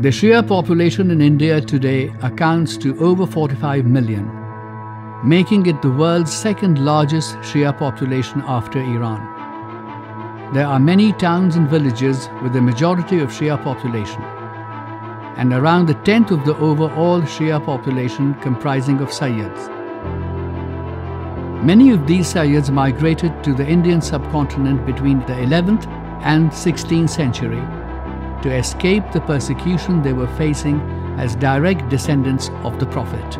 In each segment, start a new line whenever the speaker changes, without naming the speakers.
The Shia population in India today accounts to over 45 million, making it the world's second largest Shia population after Iran. There are many towns and villages with a majority of Shia population, and around a tenth of the overall Shia population comprising of Sayyids. Many of these Sayyids migrated to the Indian subcontinent between the 11th and 16th century to escape the persecution they were facing as direct descendants of the Prophet.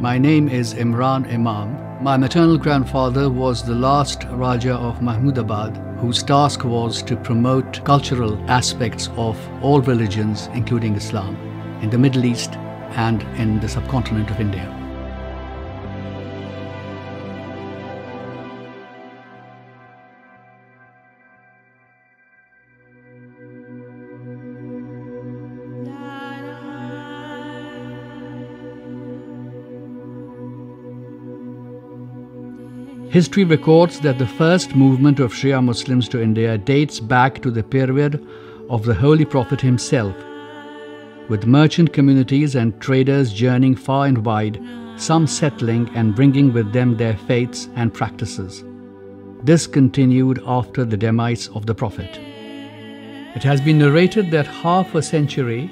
My name is Imran Imam. My maternal grandfather was the last Raja of Mahmudabad, whose task was to promote cultural aspects of all religions, including Islam, in the Middle East and in the subcontinent of India. History records that the first movement of Shia Muslims to India dates back to the period of the Holy Prophet himself, with merchant communities and traders journeying far and wide, some settling and bringing with them their faiths and practices. This continued after the demise of the Prophet. It has been narrated that half a century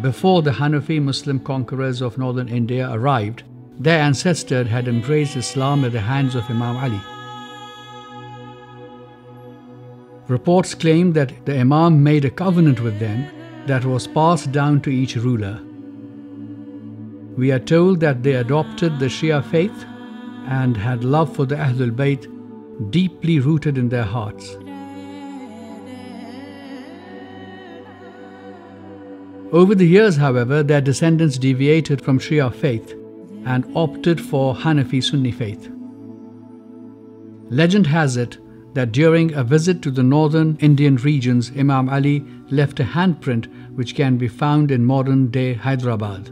before the Hanafi Muslim conquerors of northern India arrived, their ancestor had embraced Islam at the hands of Imam Ali. Reports claim that the Imam made a covenant with them that was passed down to each ruler. We are told that they adopted the Shia faith and had love for the Ahlul Bayt deeply rooted in their hearts. Over the years, however, their descendants deviated from Shia faith and opted for Hanafi Sunni faith. Legend has it that during a visit to the northern Indian regions, Imam Ali left a handprint which can be found in modern day Hyderabad.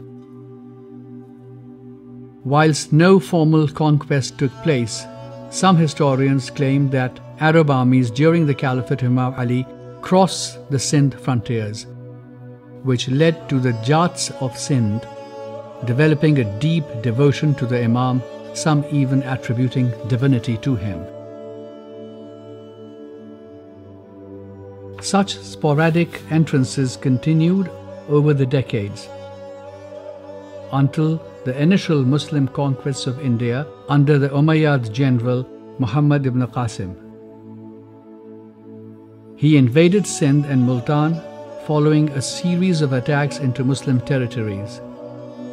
Whilst no formal conquest took place, some historians claim that Arab armies during the Caliphate of Imam Ali crossed the Sindh frontiers, which led to the Jats of Sindh developing a deep devotion to the Imam, some even attributing divinity to him. Such sporadic entrances continued over the decades until the initial Muslim conquests of India under the Umayyad general Muhammad ibn Qasim. He invaded Sindh and Multan following a series of attacks into Muslim territories.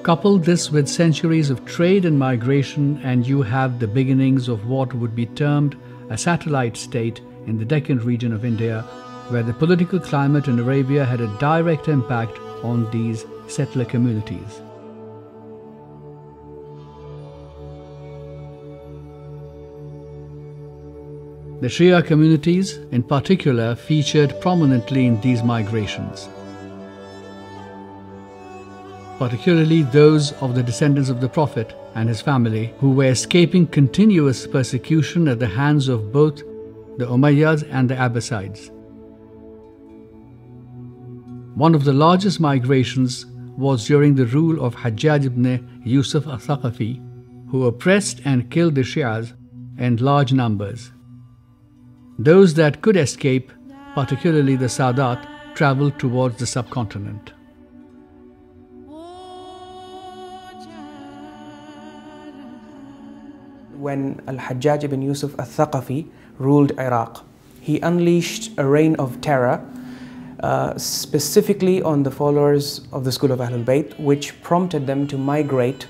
Couple this with centuries of trade and migration, and you have the beginnings of what would be termed a satellite state in the Deccan region of India, where the political climate in Arabia had a direct impact on these settler communities. The Shia communities, in particular, featured prominently in these migrations particularly those of the descendants of the Prophet and his family, who were escaping continuous persecution at the hands of both the Umayyads and the Abbasids. One of the largest migrations was during the rule of Hajjaj ibn Yusuf al-Thaqafi, who oppressed and killed the Shias in large numbers. Those that could escape, particularly the Sadat, traveled towards the subcontinent.
When Al-Hajjaj ibn Yusuf al-Thaqafi ruled Iraq. He unleashed a reign of terror uh, specifically on the followers of the school of Ahlul Bayt, which prompted them to migrate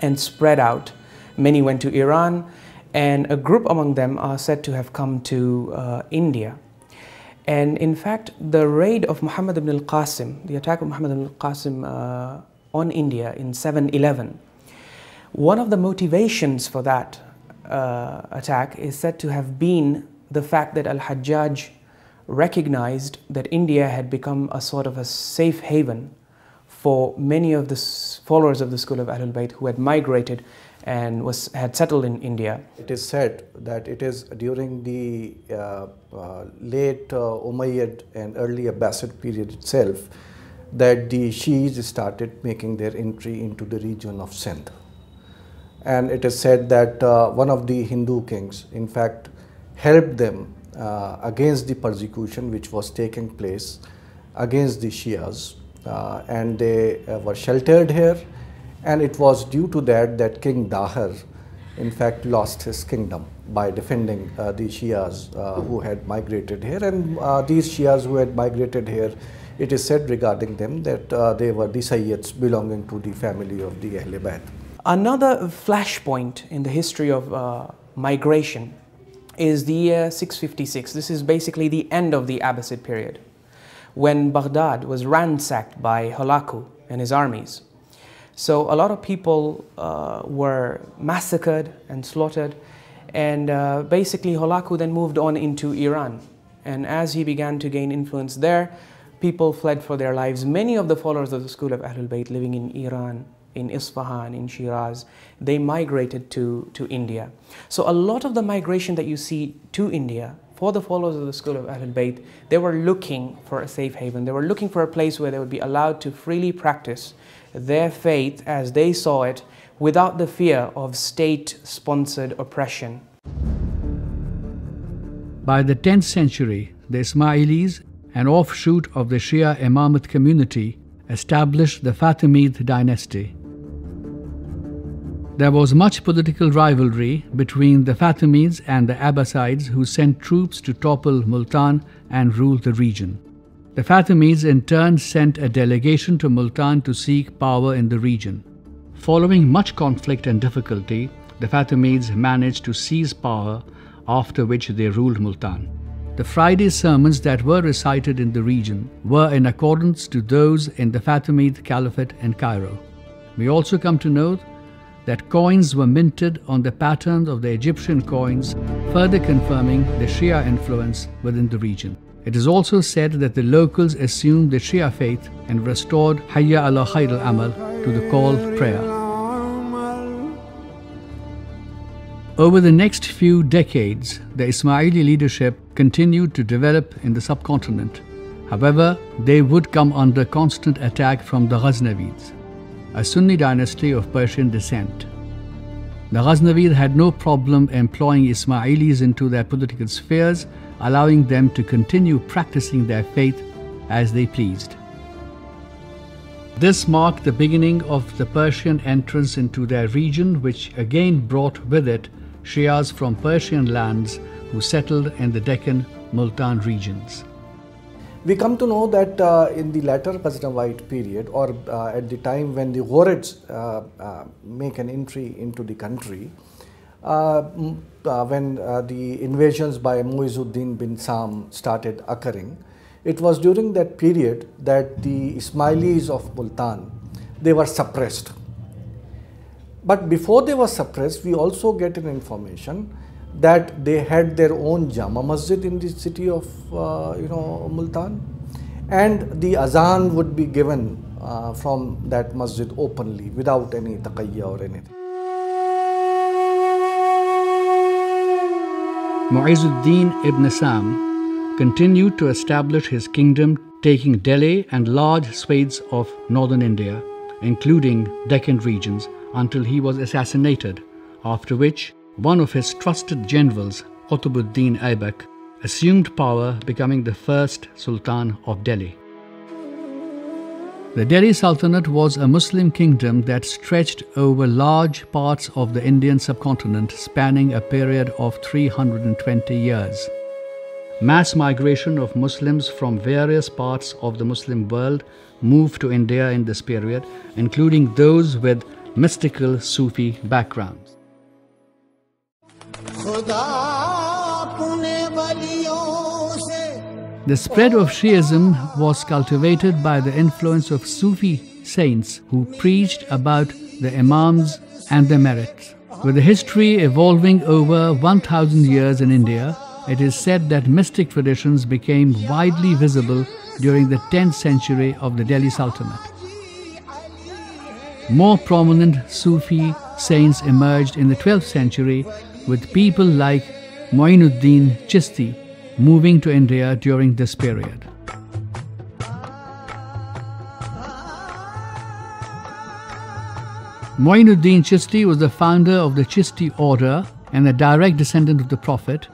and spread out. Many went to Iran, and a group among them are said to have come to uh, India. And in fact, the raid of Muhammad ibn al-Qasim, the attack of Muhammad ibn al-Qasim uh, on India in 711, one of the motivations for that uh, attack is said to have been the fact that Al-Hajjaj recognized that India had become a sort of a safe haven for many of the followers of the school of Ahlul Bayt who had migrated and was, had settled in India.
It is said that it is during the uh, uh, late uh, Umayyad and early Abbasid period itself that the Shi'is started making their entry into the region of Sindh. And it is said that uh, one of the Hindu kings, in fact, helped them uh, against the persecution which was taking place against the Shias. Uh, and they were sheltered here and it was due to that that King Dahir in fact lost his kingdom by defending uh, the Shias uh, who had migrated here and uh, these Shias who had migrated here it is said regarding them that uh, they were the Sayyids belonging to the family of the Ahl Bayt.
Another flashpoint in the history of uh, migration is the year 656. This is basically the end of the Abbasid period when Baghdad was ransacked by Hulaku and his armies. So a lot of people uh, were massacred and slaughtered. And uh, basically, Hulaku then moved on into Iran. And as he began to gain influence there, people fled for their lives. Many of the followers of the school of Ahlul Bayt living in Iran, in Isfahan, in Shiraz, they migrated to, to India. So a lot of the migration that you see to India for the followers of the school of Ahlul Bayt, they were looking for a safe haven. They were looking for a place where they would be allowed to freely practice their faith as they saw it without the fear of state sponsored oppression.
By the 10th century, the Ismailis, an offshoot of the Shia Imamate community, established the Fatimid dynasty. There was much political rivalry between the Fatimids and the Abbasides who sent troops to topple Multan and rule the region. The Fatimids in turn sent a delegation to Multan to seek power in the region. Following much conflict and difficulty, the Fatimids managed to seize power, after which they ruled Multan. The Friday sermons that were recited in the region were in accordance to those in the Fatimid Caliphate in Cairo. We also come to know that coins were minted on the pattern of the Egyptian coins, further confirming the Shia influence within the region. It is also said that the locals assumed the Shia faith and restored Hayya ala Khair al Amal to the call prayer. Over the next few decades, the Ismaili leadership continued to develop in the subcontinent. However, they would come under constant attack from the Ghaznavids, a Sunni dynasty of Persian descent. The Ghaznavids had no problem employing Ismailis into their political spheres allowing them to continue practicing their faith as they pleased. This marked the beginning of the Persian entrance into their region, which again brought with it Shias from Persian lands who settled in the Deccan Multan regions.
We come to know that uh, in the latter Ghaznavite period, or uh, at the time when the Ghurids uh, uh, make an entry into the country, uh, uh, when the invasions by Muizuddin bin Sam started occurring, it was during that period that the Ismailis of Multan, they were suppressed. But before they were suppressed, we also get an information that they had their own Jama Masjid in the city of, uh, you know, Multan. And the azan would be given uh, from that masjid openly without any taqiyya or anything.
Mu'izzuddin ibn Sam continued to establish his kingdom, taking Delhi and large swathes of northern India, including Deccan regions, until he was assassinated, after which one of his trusted generals, Qutbuddin Aibak, assumed power, becoming the first Sultan of Delhi. The Delhi Sultanate was a Muslim kingdom that stretched over large parts of the Indian subcontinent, spanning a period of 320 years. Mass migration of Muslims from various parts of the Muslim world moved to India in this period, including those with mystical Sufi backgrounds. The spread of Shiism was cultivated by the influence of Sufi saints who preached about the Imams and their merits. With the history evolving over 1000 years in India, it is said that mystic traditions became widely visible during the 10th century of the Delhi Sultanate. More prominent Sufi saints emerged in the 12th century with people like Muinuddin Chisti moving to India during this period. Muinuddin Chisti was the founder of the Chisti order and a direct descendant of the Prophet.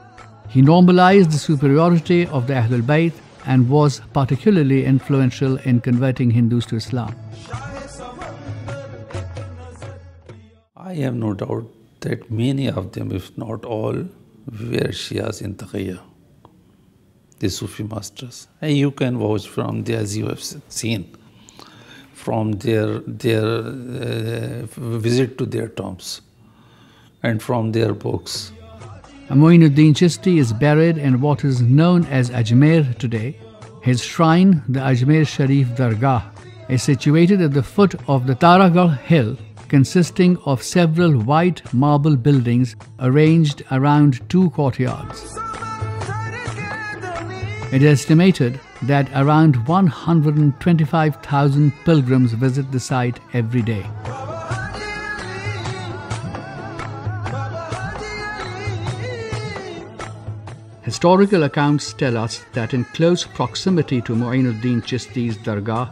He normalized the superiority of the Ahlul Bayt and was particularly influential in converting Hindus to Islam.
I have no doubt that many of them, if not all, were Shias in Taqiyya, the Sufi masters. And you can vouch from the, as you have seen, from their, their uh, visit to their tombs and from their books.
Muinuddin Chishti is buried in what is known as Ajmer today. His shrine, the Ajmer Sharif Dargah, is situated at the foot of the Taragarh hill, consisting of several white marble buildings arranged around two courtyards. It is estimated that around 125,000 pilgrims visit the site every day. Historical accounts tell us that in close proximity to Muinuddin Chisti's Dargah,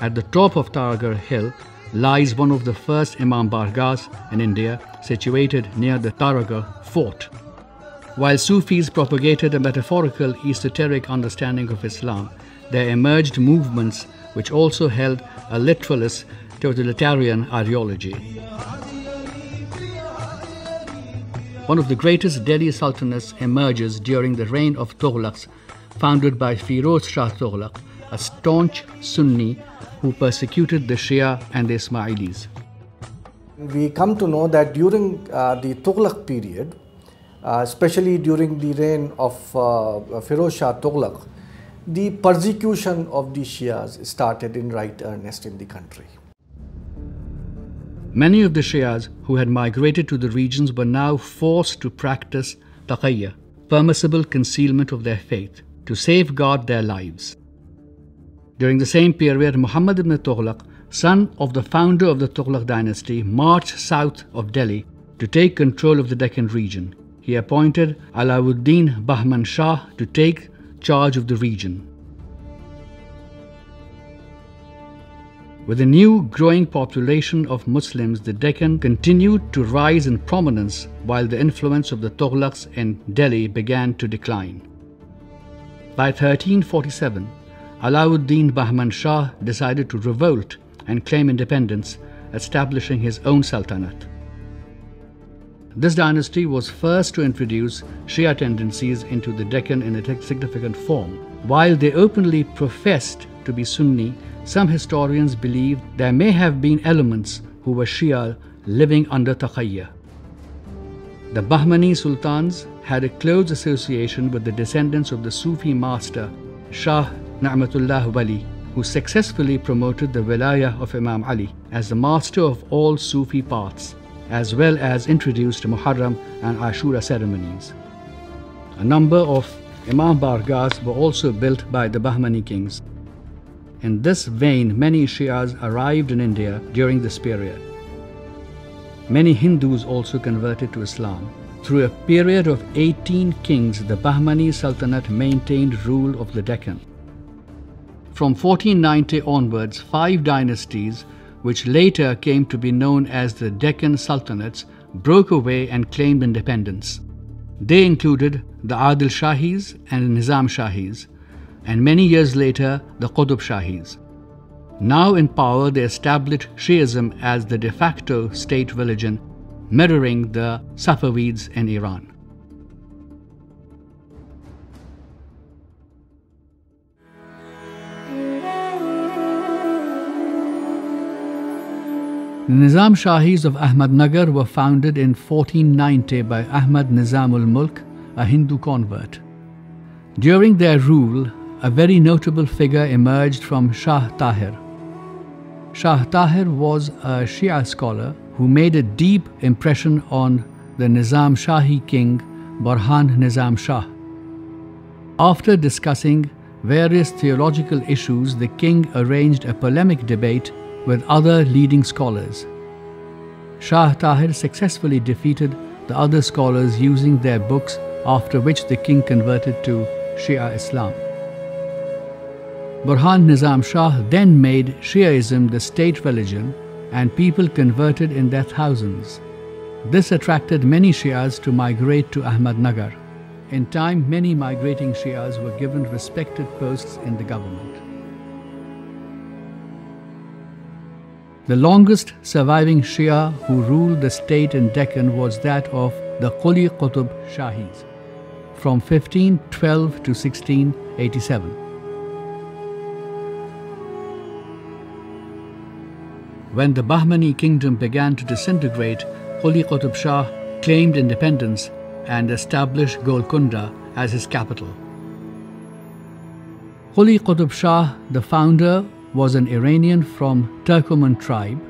at the top of Taragarh Hill, lies one of the first Imam Bargahs in India, situated near the Taragarh fort. While Sufis propagated a metaphorical esoteric understanding of Islam, there emerged movements which also held a literalist totalitarian ideology. One of the greatest Delhi sultanates emerges during the reign of Tughlaqs, founded by Firoz Shah Tughlaq, a staunch Sunni who persecuted the Shia and the Ismailis.
We come to know that during uh, the Tughlaq period, uh, especially during the reign of uh, Firoz Shah Tughlaq, the persecution of the Shias started in right earnest in the country.
Many of the Shias who had migrated to the regions were now forced to practice taqiyya, permissible concealment of their faith, to safeguard their lives. During the same period, Muhammad ibn Tughlaq, son of the founder of the Tughlaq dynasty, marched south of Delhi to take control of the Deccan region he appointed Alauddin Bahman Shah to take charge of the region. With a new growing population of Muslims, the Deccan continued to rise in prominence while the influence of the Tughlaqs in Delhi began to decline. By 1347, Alauddin Bahman Shah decided to revolt and claim independence, establishing his own sultanate. This dynasty was first to introduce Shia tendencies into the Deccan in a significant form. While they openly professed to be Sunni, some historians believe there may have been elements who were Shia living under Taqiyya. The Bahmani sultans had a close association with the descendants of the Sufi master Shah Na'matullah Wali, who successfully promoted the Wilaya of Imam Ali as the master of all Sufi paths as well as introduced Muharram and Ashura ceremonies. A number of Imam Bargahs were also built by the Bahmani kings. In this vein, many Shias arrived in India during this period. Many Hindus also converted to Islam. Through a period of 18 kings, the Bahmani Sultanate maintained rule of the Deccan. From 1490 onwards, five dynasties which later came to be known as the Deccan Sultanates, broke away and claimed independence. They included the Adil Shahis and Nizam Shahis, and many years later, the Qutb Shahis. Now in power, they established Shiism as the de facto state religion, mirroring the Safavids in Iran. The Nizam Shahis of Ahmadnagar were founded in 1490 by Ahmad Nizamul Mulk, a Hindu convert. During their rule, a very notable figure emerged from Shah Tahir. Shah Tahir was a Shia scholar who made a deep impression on the Nizam Shahi king Burhan Nizam Shah. After discussing various theological issues, the king arranged a polemic debate with other leading scholars. Shah Tahir successfully defeated the other scholars using their books, after which the king converted to Shia Islam. Burhan Nizam Shah then made Shiaism the state religion and people converted in their thousands. This attracted many Shias to migrate to Ahmadnagar. In time, many migrating Shias were given respected posts in the government. The longest surviving Shia who ruled the state in Deccan was that of the Quli Qutb Shahis from 1512 to 1687. When the Bahmani kingdom began to disintegrate, Quli Qutb Shah claimed independence and established Golconda as his capital. Quli Qutb Shah, the founder, was an Iranian from Turkoman tribe.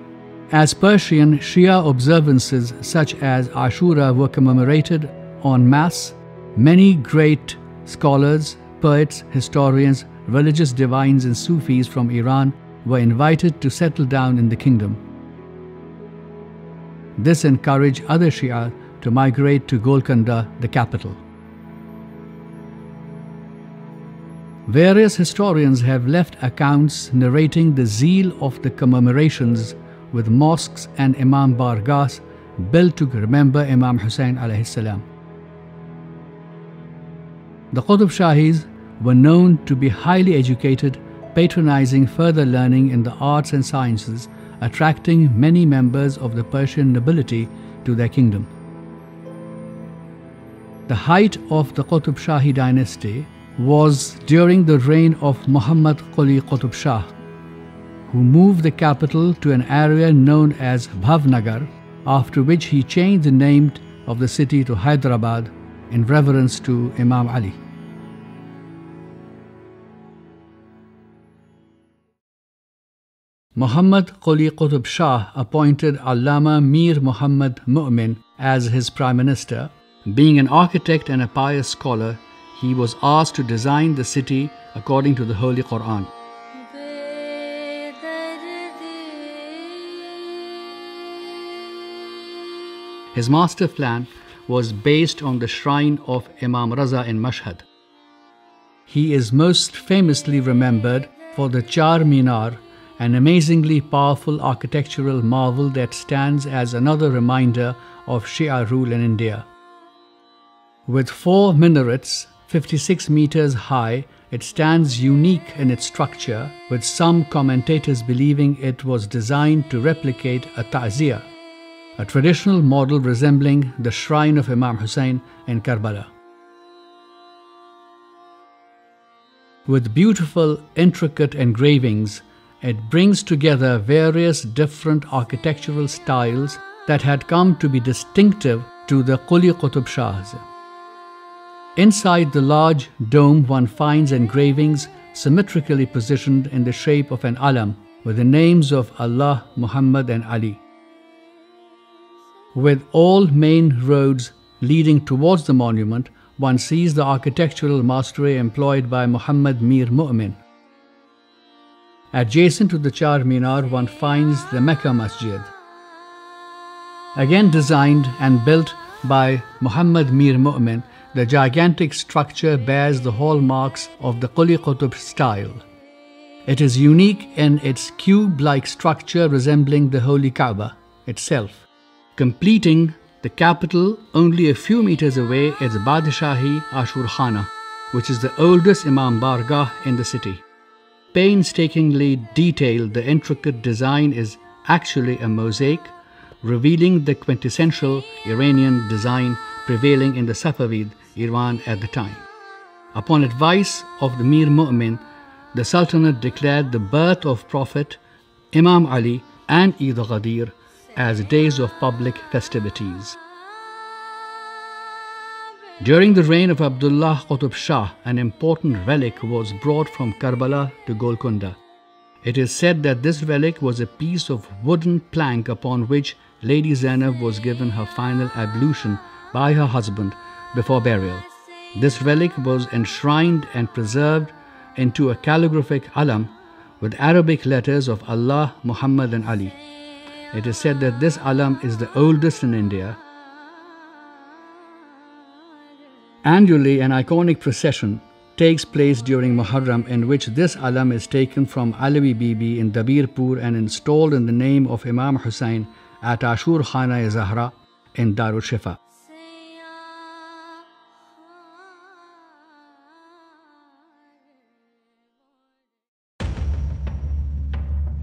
As Persian, Shia observances such as Ashura were commemorated en masse. Many great scholars, poets, historians, religious divines, and Sufis from Iran were invited to settle down in the kingdom. This encouraged other Shia to migrate to Golconda, the capital. Various historians have left accounts narrating the zeal of the commemorations with mosques and Imam Bargahs built to remember Imam Hussein alayhi salam. The Qutb Shahis were known to be highly educated, patronizing further learning in the arts and sciences, attracting many members of the Persian nobility to their kingdom. The height of the Qutb Shahi dynasty was during the reign of Muhammad Quli Qutb Shah, who moved the capital to an area known as Bhagnagar, after which he changed the name of the city to Hyderabad in reverence to Imam Ali. Muhammad Quli Qutb Shah appointed Allama Mir Muhammad Mu'min as his prime minister. Being an architect and a pious scholar, he was asked to design the city according to the Holy Quran. His master plan was based on the shrine of Imam Raza in Mashhad. He is most famously remembered for the Char Minar, an amazingly powerful architectural marvel that stands as another reminder of Shia rule in India. With four minarets 56 meters high, it stands unique in its structure, with some commentators believing it was designed to replicate a ta'ziyah, a traditional model resembling the shrine of Imam Hussein in Karbala. With beautiful, intricate engravings, it brings together various different architectural styles that had come to be distinctive to the Quli Qutb Shahs. Inside the large dome, one finds engravings symmetrically positioned in the shape of an alam with the names of Allah, Muhammad, and Ali. With all main roads leading towards the monument, one sees the architectural mastery employed by Muhammad Mir Mu'min. Adjacent to the Char Minar, one finds the Mecca Masjid. Again designed and built by Muhammad Mir Mu'min, the gigantic structure bears the hallmarks of the Quli Qutb style. It is unique in its cube-like structure resembling the Holy Kaaba itself. Completing the capital only a few meters away is Badishahi Ashur Khana, which is the oldest Imam Bargah in the city. Painstakingly detailed, the intricate design is actually a mosaic, revealing the quintessential Iranian design prevailing in the Safavid Iran at the time. Upon advice of the Mir Mu'min, the Sultanate declared the birth of Prophet Imam Ali and Eid al-Ghadir as days of public festivities. During the reign of Abdullah Qutb Shah, an important relic was brought from Karbala to Golconda. It is said that this relic was a piece of wooden plank upon which Lady Zainab was given her final ablution by her husband before burial. This relic was enshrined and preserved into a calligraphic alam, with Arabic letters of Allah, Muhammad, and Ali. It is said that this alam is the oldest in India. Annually, an iconic procession takes place during Muharram in which this alam is taken from Alawi Bibi in Dabirpur and installed in the name of Imam Hussain at Ashur Khana-e-Zahra in Darul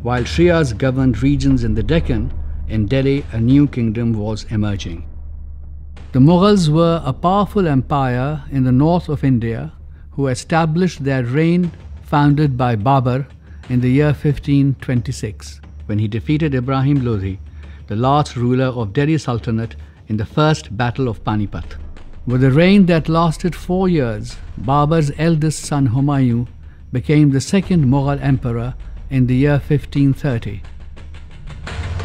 While Shias governed regions in the Deccan, in Delhi a new kingdom was emerging. The Mughals were a powerful empire in the north of India who established their reign founded by Babur in the year 1526 when he defeated Ibrahim Lodhi, the last ruler of Delhi Sultanate in the first battle of Panipat. With a reign that lasted four years, Babur's eldest son Humayun became the second Mughal emperor in the year 1530.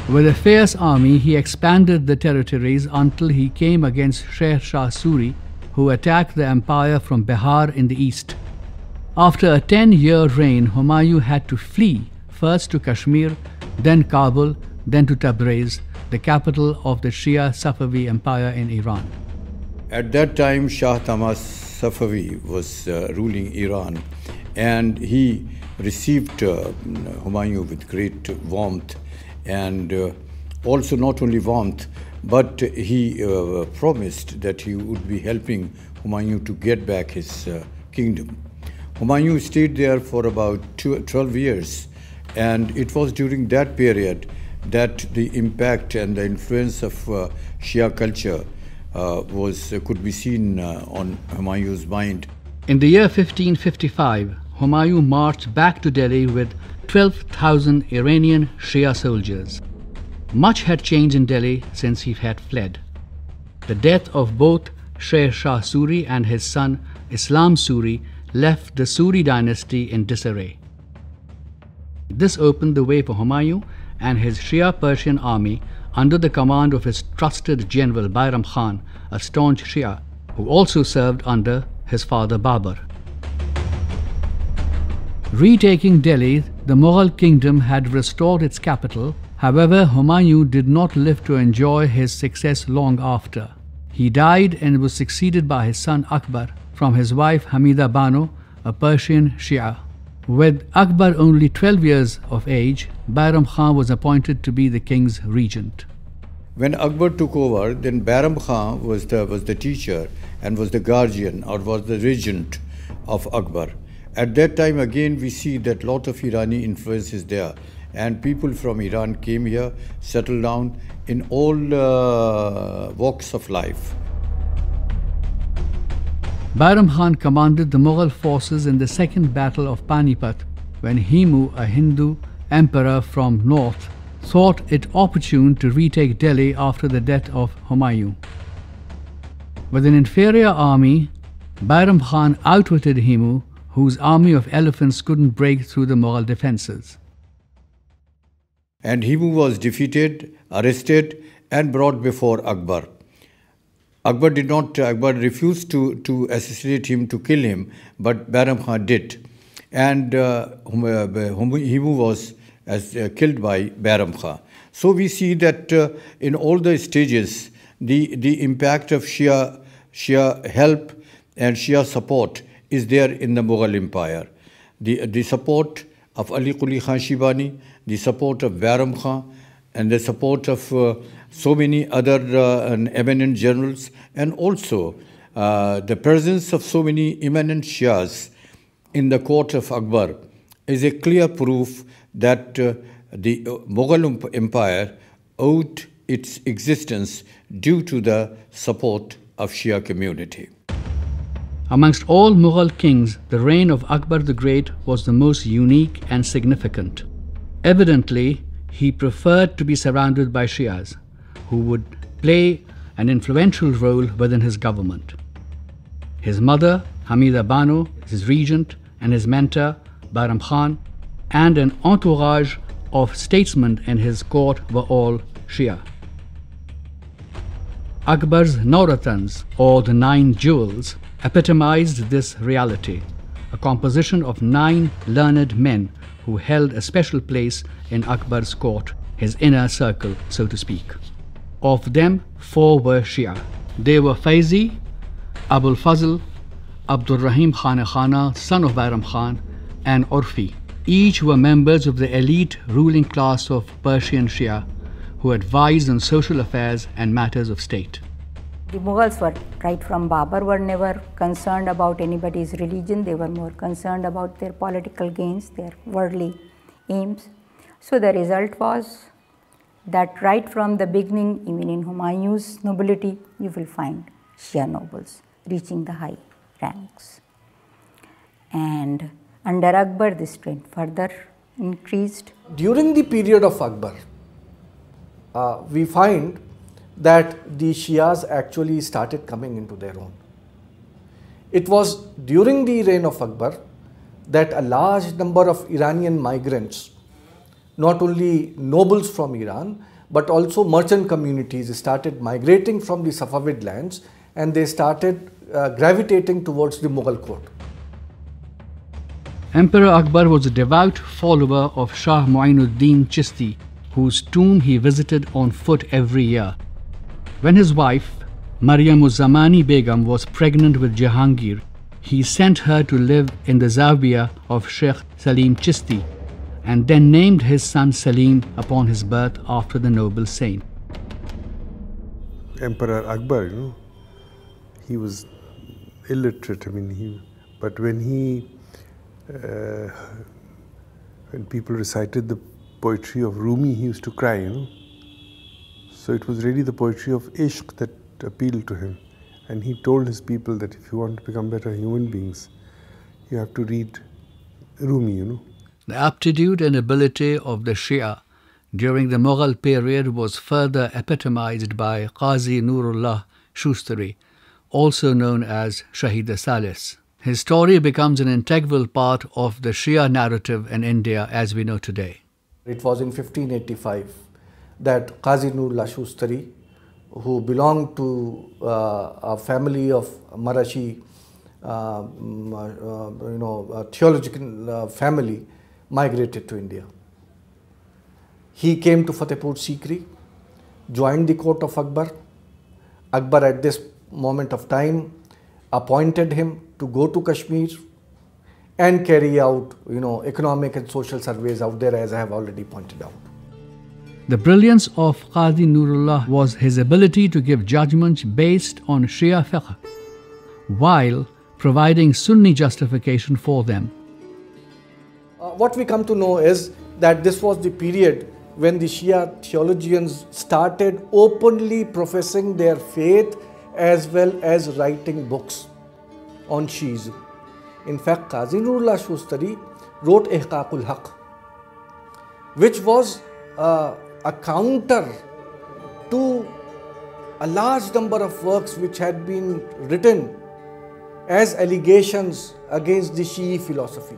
With a fierce army, he expanded the territories until he came against Sher Shah Suri, who attacked the empire from Bihar in the east. After a 10 year reign, Humayun had to flee first to Kashmir, then Kabul, then to Tabriz, the capital of the Shia Safavi Empire in Iran.
At that time, Shah Tahmasp Safavi was uh, ruling Iran, and he received uh, Humayun with great warmth and uh, also not only warmth, but he uh, promised that he would be helping Humayun to get back his uh, kingdom. Humayun stayed there for about two, 12 years, and it was during that period that the impact and the influence of uh, Shia culture uh, was could be seen on Humayun's mind.
In the year 1555, Humayun marched back to Delhi with 12,000 Iranian Shia soldiers. Much had changed in Delhi since he had fled. The death of both Sher Shah Suri and his son Islam Suri left the Suri dynasty in disarray. This opened the way for Humayun and his Shia Persian army under the command of his trusted general Bairam Khan, a staunch Shia, who also served under his father Babur. Retaking Delhi, the Mughal kingdom had restored its capital. However, Humayun did not live to enjoy his success long after. He died and was succeeded by his son Akbar from his wife Hamida Bano, a Persian Shia. With Akbar only 12 years of age, Bairam Khan was appointed to be the king's regent.
When Akbar took over, then Bairam Khan was the, was the teacher and was the guardian or was the regent of Akbar. At that time, again, we see that lot of Irani influence is there. And people from Iran came here, settled down in all uh, walks of life.
Bairam Khan commanded the Mughal forces in the second battle of Panipat when Himu, a Hindu emperor from north, thought it opportune to retake Delhi after the death of Humayun. With an inferior army, Bairam Khan outwitted Himu whose army of elephants couldn't break through the Mughal defenses.
And Himu was defeated, arrested, and brought before Akbar. Akbar did not, Akbar refused to, to assassinate him, to kill him, but Bairam Khan did. And uh, Himu was as, uh, killed by Bairam Khan. So we see that uh, in all the stages, the, the impact of Shia, Shia help and Shia support is there in the Mughal Empire. The, the support of Ali Quli Khan Shibani, the support of Bairam Khan, and the support of uh, so many other uh, eminent generals, and also uh, the presence of so many eminent Shias in the court of Akbar is a clear proof that uh, the Mughal Empire owed its existence due to the support of Shia community.
Amongst all Mughal kings, the reign of Akbar the Great was the most unique and significant. Evidently, he preferred to be surrounded by Shias, who would play an influential role within his government. His mother, Hamida Bano, his regent, and his mentor, Bairam Khan, and an entourage of statesmen in his court were all Shia. Akbar's Nauratans, or the Nine Jewels, epitomized this reality. a composition of nine learned men who held a special place in Akbar's court, his inner circle, so to speak. Of them, four were Shia. They were Faizi, Abul Fazl, Abdul Rahim Khan Khana, son of Bairam Khan, and Orfi. Each were members of the elite ruling class of Persian Shia who advised on social affairs and matters of state.
The Mughals were, right from Babur, were never concerned about anybody's religion. They were more concerned about their political gains, their worldly aims. So the result was that right from the beginning, even in Humayun's nobility, you will find Shia nobles reaching the high ranks. And under Akbar, this trend further increased.
During the period of Akbar, uh, we find that the Shias actually started coming into their own. It was during the reign of Akbar that a large number of Iranian migrants, not only nobles from Iran, but also merchant communities started migrating from the Safavid lands and they started uh, gravitating towards the Mughal court.
Emperor Akbar was a devout follower of Shah Muinuddin Chisti, whose tomb he visited on foot every year. When his wife, Maryam Zamani Begum, was pregnant with Jahangir, he sent her to live in the Zawiya of Sheikh Salim Chisti and then named his son Salim upon his birth after the noble saint.
Emperor Akbar, you know, he was illiterate. I mean, he, but when he, uh, when people recited the poetry of Rumi, he used to cry, you know. So it was really the poetry of Ishq that appealed to him. And he told his people that if you want to become better human beings, you have to read Rumi, you know.
The aptitude and ability of the Shia during the Mughal period was further epitomized by Qazi Nurullah Shustari, also known as Shahid Salis. His story becomes an integral part of the Shia narrative in India as we know today.
It was in 1585 that Qazi Nurullah Shustari, who belonged to uh, a family of Marashi, uh, mm, uh, you know, theological uh, family, migrated to India. He came to Fatehpur Sikri, joined the court of Akbar. Akbar at this moment of time appointed him to go to Kashmir and carry out you know economic and social surveys out there as I have already pointed out.
The brilliance of Qadi Nurullah was his ability to give judgments based on Shia fiqh while providing Sunni justification for them.
Uh, what we come to know is that this was the period when the Shia theologians started openly professing their faith as well as writing books on Shiism. In fact, Qazi Nurullah Shustari wrote Ihqaqul Haq, which was uh, a counter to a large number of works which had been written as allegations against the Shi'i philosophy.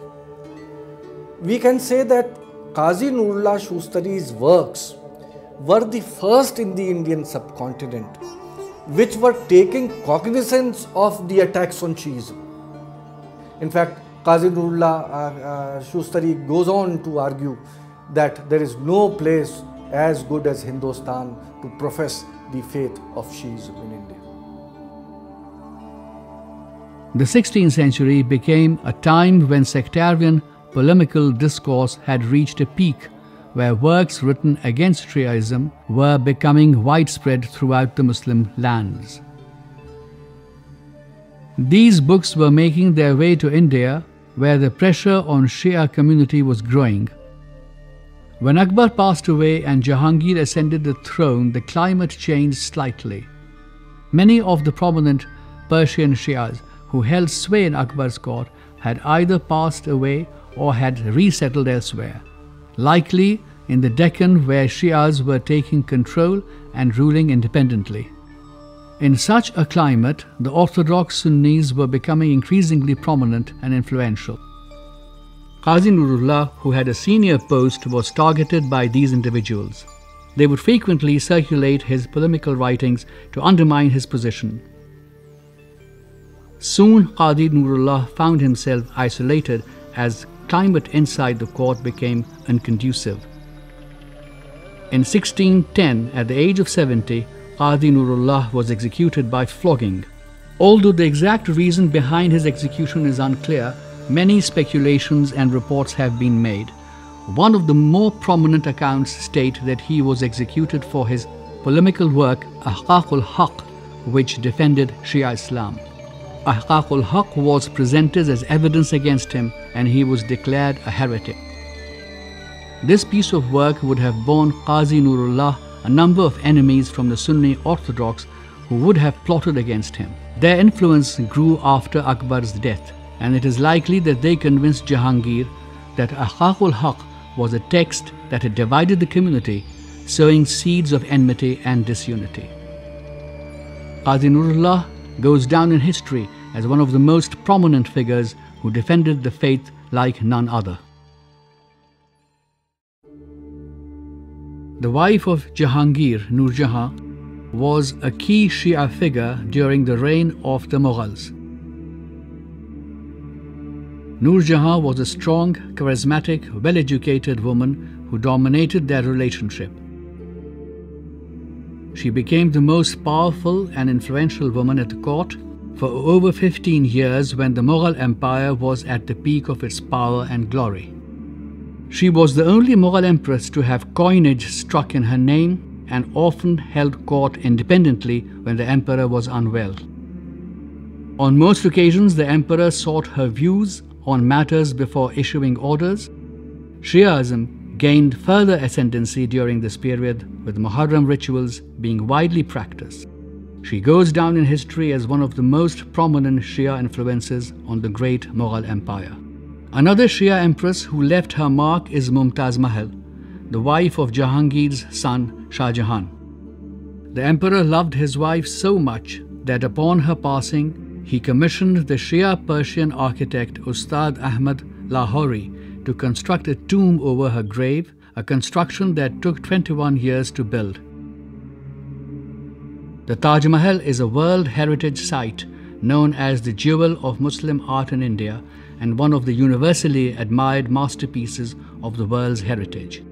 We can say that Qazi Nurullah Shustari's works were the first in the Indian subcontinent which were taking cognizance of the attacks on Shiism. In fact, Qazi Nurullah uh, uh, Shustari goes on to argue that there is no place as good as Hindustan to profess the faith of Shiism in India.
The 16th century became a time when sectarian polemical discourse had reached a peak where works written against Shiaism were becoming widespread throughout the Muslim lands. These books were making their way to India, where the pressure on Shia community was growing. When Akbar passed away and Jahangir ascended the throne, the climate changed slightly. Many of the prominent Persian Shias who held sway in Akbar's court had either passed away or had resettled elsewhere likely in the Deccan where Shias were taking control and ruling independently. In such a climate, the orthodox Sunnis were becoming increasingly prominent and influential. Qazi Nurullah, who had a senior post, was targeted by these individuals. They would frequently circulate his polemical writings to undermine his position. Soon Qadi Nurullah found himself isolated as climate inside the court became unconducive. In 1610, at the age of 70, Qadi Nurullah was executed by flogging. Although the exact reason behind his execution is unclear, many speculations and reports have been made. One of the more prominent accounts state that he was executed for his polemical work Ahqaqul Haq, which defended Shia Islam. Ahqaqul Haq was presented as evidence against him and he was declared a heretic. This piece of work would have borne Qazi Nurullah a number of enemies from the Sunni Orthodox who would have plotted against him. Their influence grew after Akbar's death, and it is likely that they convinced Jahangir that Ahqaqul Haq was a text that had divided the community, sowing seeds of enmity and disunity. Qazi Nurullah goes down in history as one of the most prominent figures who defended the faith like none other. The wife of Jahangir, Nur Jahan, was a key Shia figure during the reign of the Mughals. Nur Jahan was a strong, charismatic, well educated woman who dominated their relationship. She became the most powerful and influential woman at the court for over 15 years when the Mughal Empire was at the peak of its power and glory. She was the only Mughal empress to have coinage struck in her name and often held court independently when the emperor was unwell. On most occasions, the emperor sought her views on matters before issuing orders. Shiaism gained further ascendancy during this period, with Muharram rituals being widely practiced. She goes down in history as one of the most prominent Shia influences on the great Mughal Empire. Another Shia empress who left her mark is Mumtaz Mahal, the wife of Jahangir's son Shah Jahan. The emperor loved his wife so much that upon her passing, he commissioned the Shia Persian architect Ustad Ahmad Lahori to construct a tomb over her grave, a construction that took 21 years to build. The Taj Mahal is a World Heritage Site known as the jewel of Muslim art in India and one of the universally admired masterpieces of the world's heritage.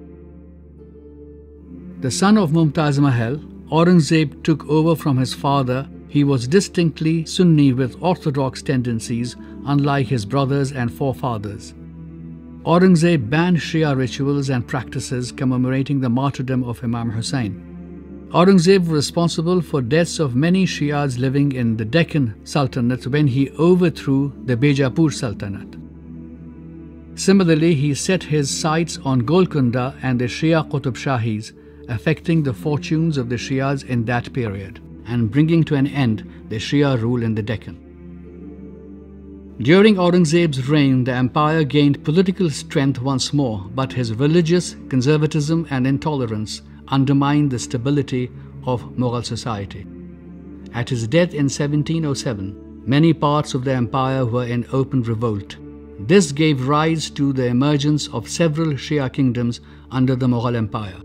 The son of Mumtaz Mahal, Aurangzeb took over from his father. He was distinctly Sunni with orthodox tendencies, unlike his brothers and forefathers. Aurangzeb banned Shia rituals and practices commemorating the martyrdom of Imam Hussein. Aurangzeb was responsible for deaths of many Shias living in the Deccan Sultanate when he overthrew the Bijapur Sultanate. Similarly, he set his sights on Golconda and the Shia Qutb Shahis, affecting the fortunes of the Shias in that period and bringing to an end the Shia rule in the Deccan. During Aurangzeb's reign, the empire gained political strength once more, but his religious conservatism and intolerance undermined the stability of Mughal society. At his death in 1707, many parts of the empire were in open revolt. This gave rise to the emergence of several Shia kingdoms under the Mughal Empire.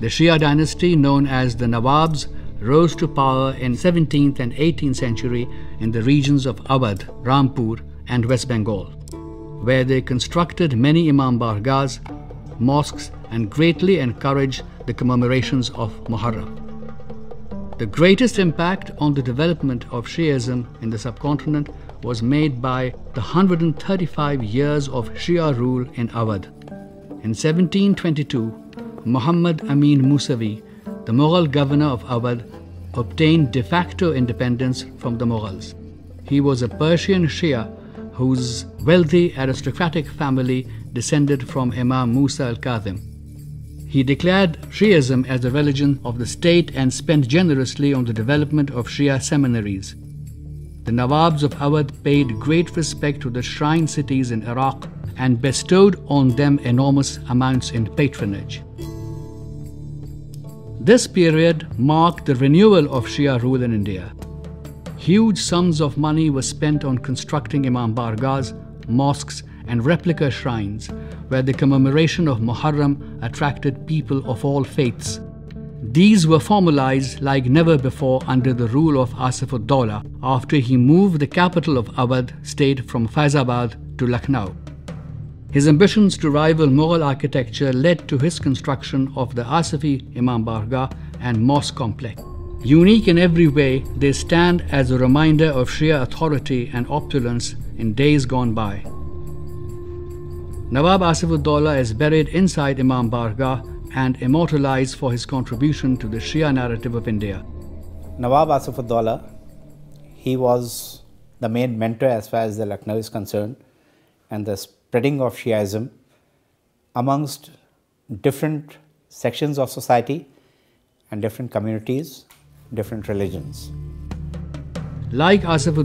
The Shia dynasty, known as the Nawabs, rose to power in 17th and 18th century in the regions of Awadh, Rampur and West Bengal, where they constructed many Imam Bargahs, mosques and greatly encouraged the commemorations of Muharram. The greatest impact on the development of Shiism in the subcontinent was made by the 135 years of Shia rule in Awadh. In 1722, Muhammad Amin Musavi the Mughal governor of Awadh obtained de facto independence from the Mughals. He was a Persian Shia whose wealthy aristocratic family descended from Imam Musa al Kadhim. He declared Shiism as the religion of the state and spent generously on the development of Shia seminaries. The Nawabs of Awadh paid great respect to the shrine cities in Iraq and bestowed on them enormous amounts in patronage. This period marked the renewal of Shia rule in India. Huge sums of money were spent on constructing Imam Bargahs, mosques, and replica shrines where the commemoration of Muharram attracted people of all faiths. These were formalized like never before under the rule of Asif ud-Dawla after he moved the capital of Awadh state from Faizabad to Lucknow. His ambitions to rival Mughal architecture led to his construction of the Asifi Imam Bargah and mosque complex. Unique in every way, they stand as a reminder of Shia authority and opulence in days gone by. Nawab Asif ud-Dawla is buried inside Imam Bargah and immortalized for his contribution to the Shia narrative of India.
Nawab Asif ud-Dawla, he was the main mentor as far as the Lucknow is concerned and the spreading of Shiaism amongst different sections of society and different communities different religions.
Like Asif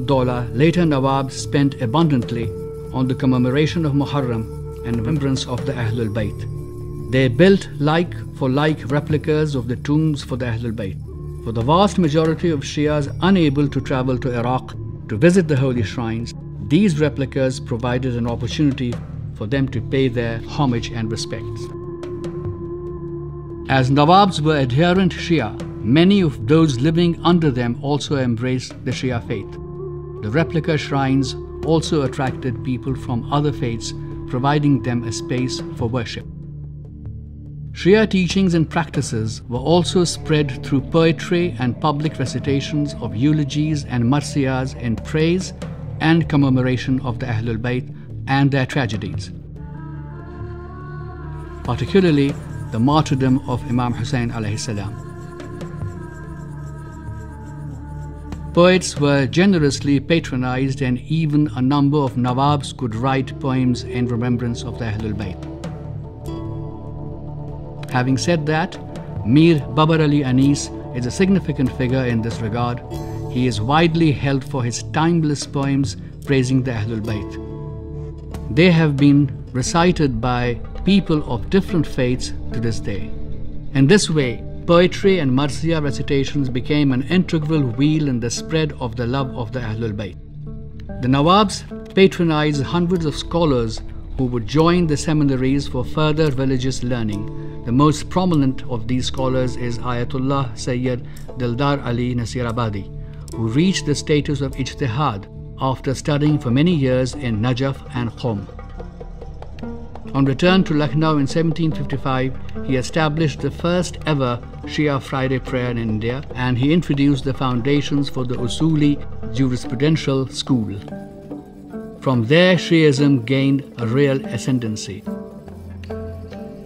later Nawab spent abundantly on the commemoration of Muharram and remembrance of the Ahlul Bayt. They built like for like replicas of the tombs for the Ahlul Bayt. For the vast majority of Shias unable to travel to Iraq to visit the holy shrines, these replicas provided an opportunity for them to pay their homage and respects. As Nawabs were adherent Shia, Many of those living under them also embraced the Shia faith. The replica shrines also attracted people from other faiths, providing them a space for worship. Shia teachings and practices were also spread through poetry and public recitations of eulogies and marsiyas in praise and commemoration of the Ahlul Bayt and their tragedies. Particularly the martyrdom of Imam Hussein alayhi salam. Poets were generously patronized, and even a number of Nawabs could write poems in remembrance of the Ahlul Bayt. Having said that, Mir Babar Ali Anis is a significant figure in this regard. He is widely held for his timeless poems praising the Ahlul Bayt. They have been recited by people of different faiths to this day. In this way, Poetry and Marsiya recitations became an integral wheel in the spread of the love of the Ahlul Bayt. The Nawabs patronized hundreds of scholars who would join the seminaries for further religious learning. The most prominent of these scholars is Ayatullah Sayyid Dildar Ali Nasirabadi, who reached the status of ijtihad after studying for many years in Najaf and Qom. On return to Lucknow in 1755, he established the first ever Shia Friday prayer in India and he introduced the foundations for the Usuli jurisprudential school. From there, Shiism gained a real ascendancy.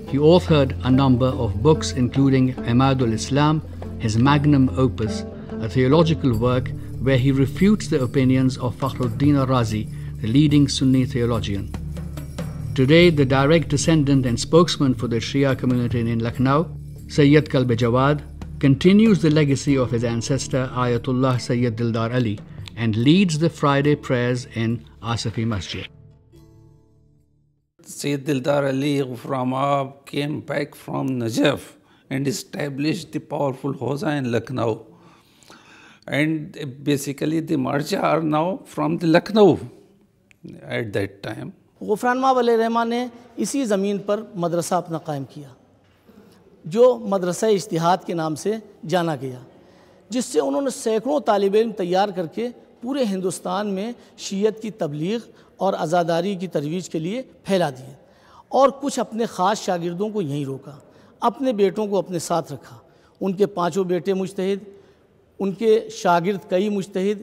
He authored a number of books, including Imadul Islam, his magnum opus, a theological work where he refutes the opinions of Fakhruddin Razi, the leading Sunni theologian. Today, the direct descendant and spokesman for the Shia community in Lucknow, Sayyid Kalb Jawad, continues the legacy of his ancestor Ayatullah Sayyid Dildar Ali and leads the Friday prayers in Asifi Masjid.
Sayyid Dildar Ali Ghuframab came back from Najaf and established the powerful Hauza in Lucknow. And basically the مارچا are now from the Lucknow at that time
Ghufran Maab علیہ رحمٰ نے اسی زمین پر مدرسہ اپنا قائم کیا، جو مدرسہ اشتہاد کے نام سے جانا گیا، جس سے انہوں نے سینکڑوں طالب علم تیار کر کے پورے ہندوستان میں شیعت کی تبلیغ اور آزاداری کی ترویج کے لیے پھیلا دیے اور کچھ اپنے خاص شاگردوں کو یہیں روکا، اپنے بیٹوں کو اپنے ساتھ رکھا۔ ان کے پانچوں بیٹے مجتہد ان کے شاگرد کئی مجتہد،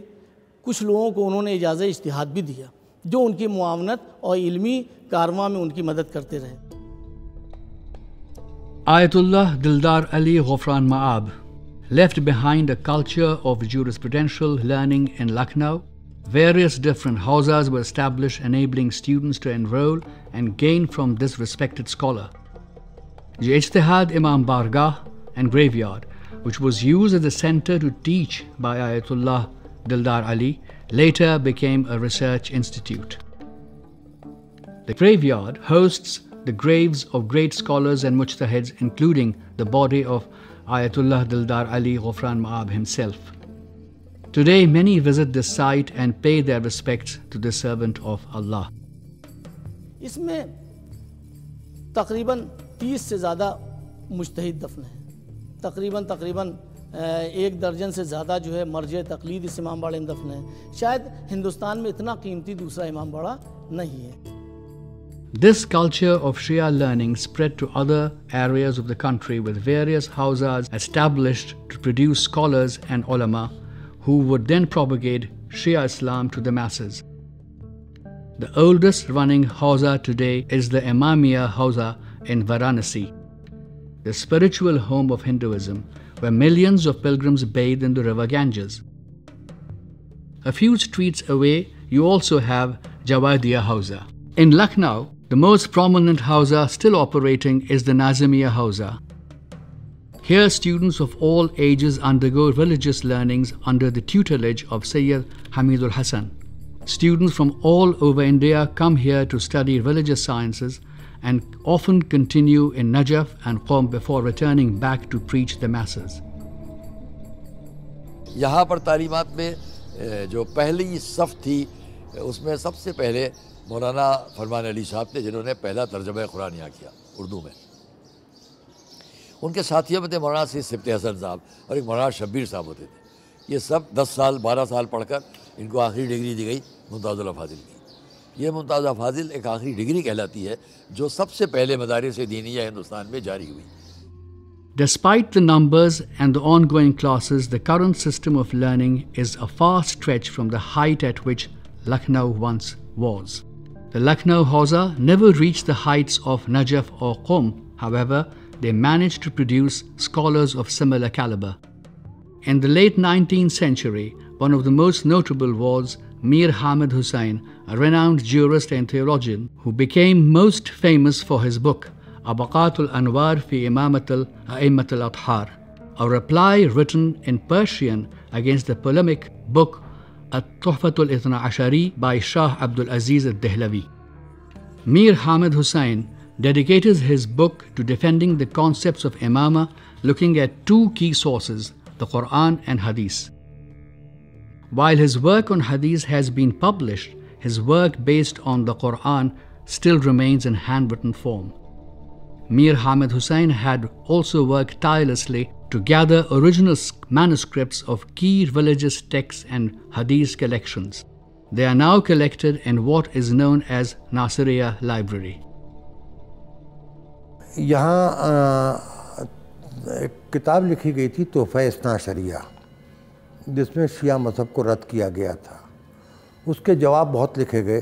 کچھ لوگوں کو انہوں نے اجازت اجتہاد بھی دیا، جو ان کی
معاونت
اور علمی کارواں میں ان کی مدد کرتے رہے
Ayatollah Dildar Ali Ghufran Maab left behind a culture of different learning in Lucknow enabling different to and gain from this this scholar scholar. The imambargah and graveyard which was used as a center to teach by Ayatullah Dildar Ali, later became a research institute. The graveyard hosts the graves of great scholars and mujtahids, including the body of Ayatullah Dildar Ali Ghofran Ma'ab himself. Today, many visit this site and pay their respects to the servant of Allah.
इसमें तकरीबन 30 से ज़्यादा मुश्तहिद दफन हैं तकरीबन तकरीबन एक दर्जन से ज़्यादा जो है मर्ज तकलीद इस इमाम बाड़े में दफन है शायद हिंदुस्तान में इतना कीमती दूसरा इमाम बाड़ा नहीं है
This culture of Shia learning spread to other areas of the country with various hawzas established to produce scholars and ulama who would then propagate Shia Islam to the masses. The oldest running hawza today is the Imamiya Hawza in Varanasi, the spiritual home of Hinduism, where millions of pilgrims bathe in the river Ganges. A few streets away, you also have Jawadiya Hauza. In Lucknow, the most prominent Hauza still operating is the Nazimiya Hauza. Here, students of all ages undergo religious learnings under the tutelage of Sayyid Hamidul Hassan. Students from all over India come here to study religious sciences and often continue in Najaf and Qom before returning back to preach the masses.
یہاں پر تعلیمات میں جو پہلی صف تھی، اس میں سب سے پہلے مولانا فرمان علی صاحب تھے، جنہوں نے پہلا ترجمہ قرآن کیا اردو میں۔ ان کے ساتھیوں میں تھے مولانا سید سبت حسن صاحب اور ایک مولانا شبیر صاحب ہوتے تھے۔ یہ سب دس سال، بارہ سال پڑھ کر ان کو آخری ڈگری دی گئی، ممتاز الفاظل کی۔
Despite the numbers and the ongoing classes, the current system of learning is a far stretch from the height at which Lucknow once was. The Lucknow Hauza never reached the heights of Najaf or Qom, however, they managed to produce scholars of similar caliber. In the late 19th century, one of the most notable was Mir Hamid Hussain, a renowned jurist and theologian who became most famous for his book Abaqatul Anwar fi Imamatul A'immatul Athar, a reply written in Persian against the polemic book At-Tuhfatul Ithna Ashari by Shah Abdul Aziz al-Dehlavi. Mir Hamid Hussain dedicated his book to defending the concepts of imama looking at two key sources, the Quran and Hadith. While his work on Hadith has been published, his work based on the Quran still remains in handwritten form. Mir Hamid Hussain had also worked tirelessly to gather original manuscripts of key religious texts and Hadith collections. They are now collected in what is known as Nasiriya Library.
यहाँ एक किताब लिखी गई थी तोहफ़ा جس میں شیعہ مذہب کو رد کیا گیا تھا۔ اس کے جواب بہت لکھے گئے۔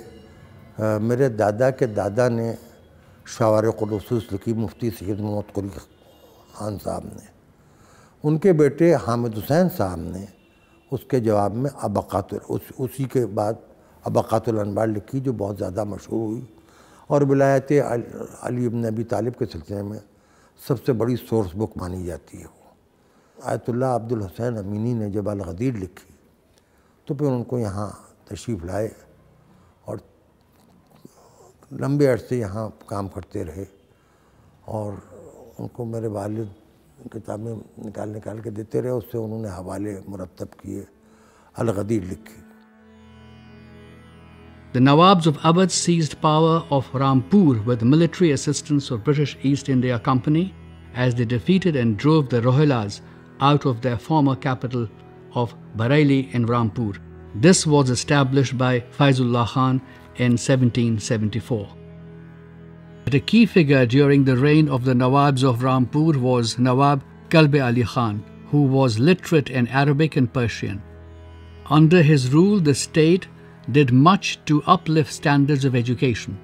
میرے دادا کے دادا نے شاور قدسوس لکھی، مفتی سید محمد قلی خان صاحب نے۔ ان کے بیٹے حامد حسین صاحب نے اس کے جواب میں ابقات اس، اسی کے بعد ابقات الانبار لکھی جو بہت زیادہ مشہور ہوئی۔ اور ولایت علی ابن ابی طالب کے سلسلے میں سب سے بڑی سورس بک مانی جاتی ہے۔ آیت اللہ عبد الحسین امینی نے جب الغدیر لکھی تو پھر ان کو یہاں تشریف لائے اور لمبے عرصے یہاں کام کرتے رہے اور ان کو میرے والد کتابیں نکال نکال کے دیتے رہے، اس سے انہوں نے حوالے مرتب کیے، الغدیر لکھی۔
The Nawabs of Awadh seized power of Rampur with military assistance of British East India Company as they defeated and drove the Rohilas out of their former capital of Bareilly in Rampur. This was established by Faizullah Khan in 1774. But a key figure during the reign of the Nawabs of Rampur was Nawab Kalbe Ali Khan, who was literate in Arabic and Persian. Under his rule, the state did much to uplift standards of education.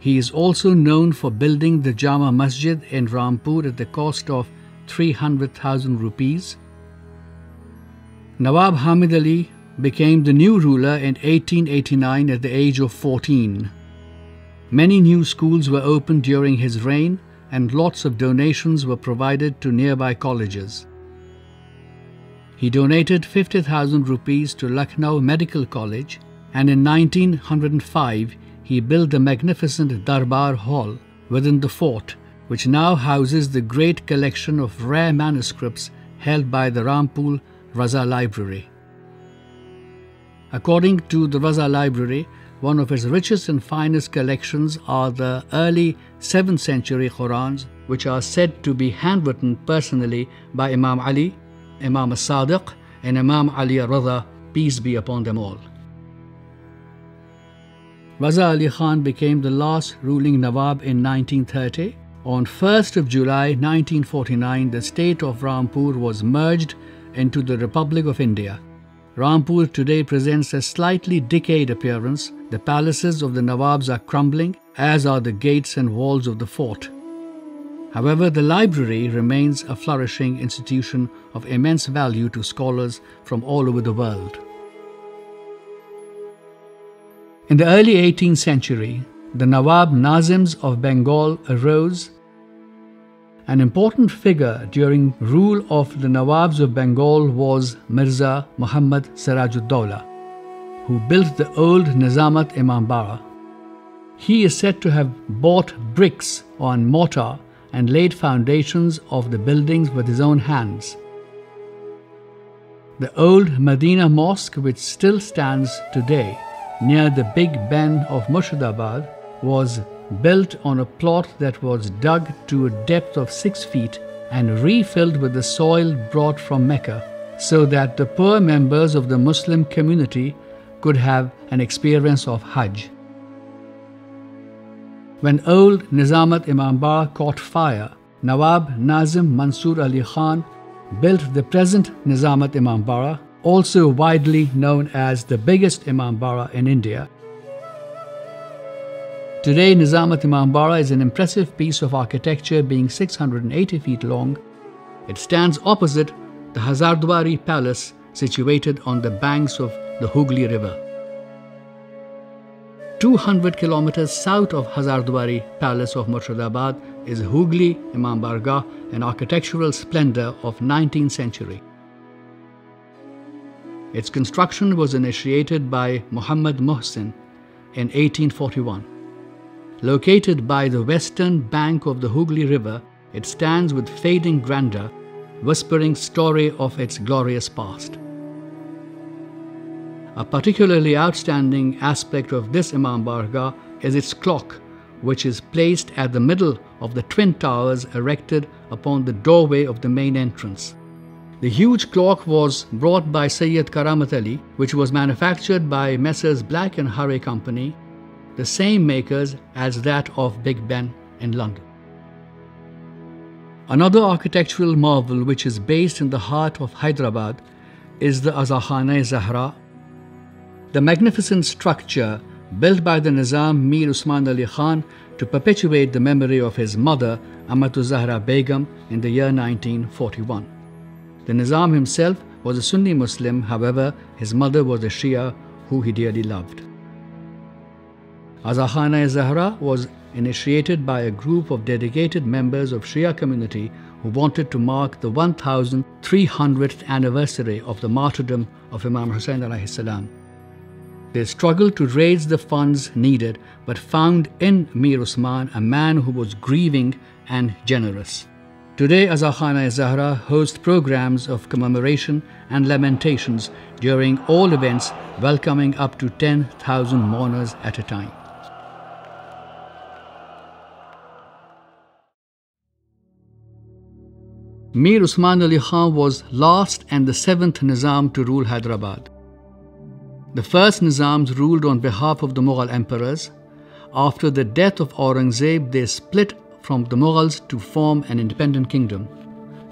He is also known for building the Jama Masjid in Rampur at the cost of 300,000 rupees. Nawab Hamid Ali became the new ruler in 1889 at the age of 14. Many new schools were opened during his reign and lots of donations were provided to nearby colleges. He donated 50,000 rupees to Lucknow Medical College and in 1905 he built the magnificent Darbar Hall within the fort, which now houses the great collection of rare manuscripts held by the Rampur Raza Library. According to the Raza Library, one of its richest and finest collections are the early 7th century Qurans, which are said to be handwritten personally by Imam Ali, Imam as-Sadiq, and Imam Ali Rida, peace be upon them all. Raza Ali Khan became the last ruling Nawab in 1930. On 1st of July 1949, the state of Rampur was merged into the Republic of India. Rampur today presents a slightly decayed appearance. The palaces of the Nawabs are crumbling, as are the gates and walls of the fort. However, the library remains a flourishing institution of immense value to scholars from all over the world. In the early 18th century, the Nawab Nazims of Bengal arose. An important figure during rule of the Nawabs of Bengal was Mirza Muhammad Sirajuddaulah, who built the old Nizamat Imambara. He is said to have bought bricks on mortar and laid foundations of the buildings with his own hands. The old Medina Mosque, which still stands today, near the Big Ben of Murshidabad was built on a plot that was dug to a depth of 6 feet and refilled with the soil brought from Mecca so that the poor members of the Muslim community could have an experience of Hajj. When old Nizamat Imambara caught fire, Nawab Nazim Mansur Ali Khan built the present Nizamat Imambara also widely known as the biggest Imambara in India. Today, Nizamat Imambara is an impressive piece of architecture being 680 feet long. It stands opposite the Hazarduari Palace situated on the banks of the Hooghly River. 200 kilometers south of Hazarduari Palace of Murshidabad is Hooghly Imam Bargah, an architectural splendor of 19th century. Its construction was initiated by Muhammad Mohsin in 1841. Located by the western bank of the Hooghly River, it stands with fading grandeur, whispering story of its glorious past. A particularly outstanding aspect of this Imam Bargah is its clock, which is placed at the middle of the twin towers erected upon the doorway of the main entrance. The huge clock was brought by Sayyid Karamat Ali, which was manufactured by Messrs. Black and Hurry Company, the same makers as that of Big Ben in London. Another architectural marvel which is based in the heart of Hyderabad is the Azakhana Zahra. The magnificent structure built by the Nizam Mir Usman Ali Khan to perpetuate the memory of his mother Amatu Zahra Begum in the year 1941. The Nizam himself was a Sunni Muslim, however, his mother was a Shia who he dearly loved. Azakhana Zahra was initiated by a group of dedicated members of Shia community who wanted to mark the 1300th anniversary of the martyrdom of Imam Hussein salam. They struggled to raise the funds needed but found in Mir Usman a man who was grieving and generous. Today, Azakhana Zahra hosts programs of commemoration and lamentations during all events, welcoming up to 10,000 mourners at a time. Mir Usman Ali Khan was last and the seventh Nizam to rule Hyderabad. The first Nizams ruled on behalf of the Mughal emperors. After the death of Aurangzeb, they split from the Mughals to form an independent kingdom.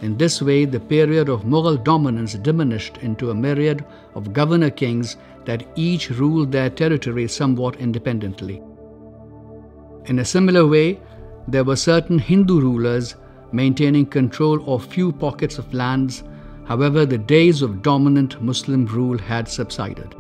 In this way, the period of Mughal dominance diminished into a myriad of governor kings that each ruled their territory somewhat independently. In a similar way, there were certain Hindu rulers maintaining control of few pockets of lands, however, the days of dominant Muslim rule had subsided.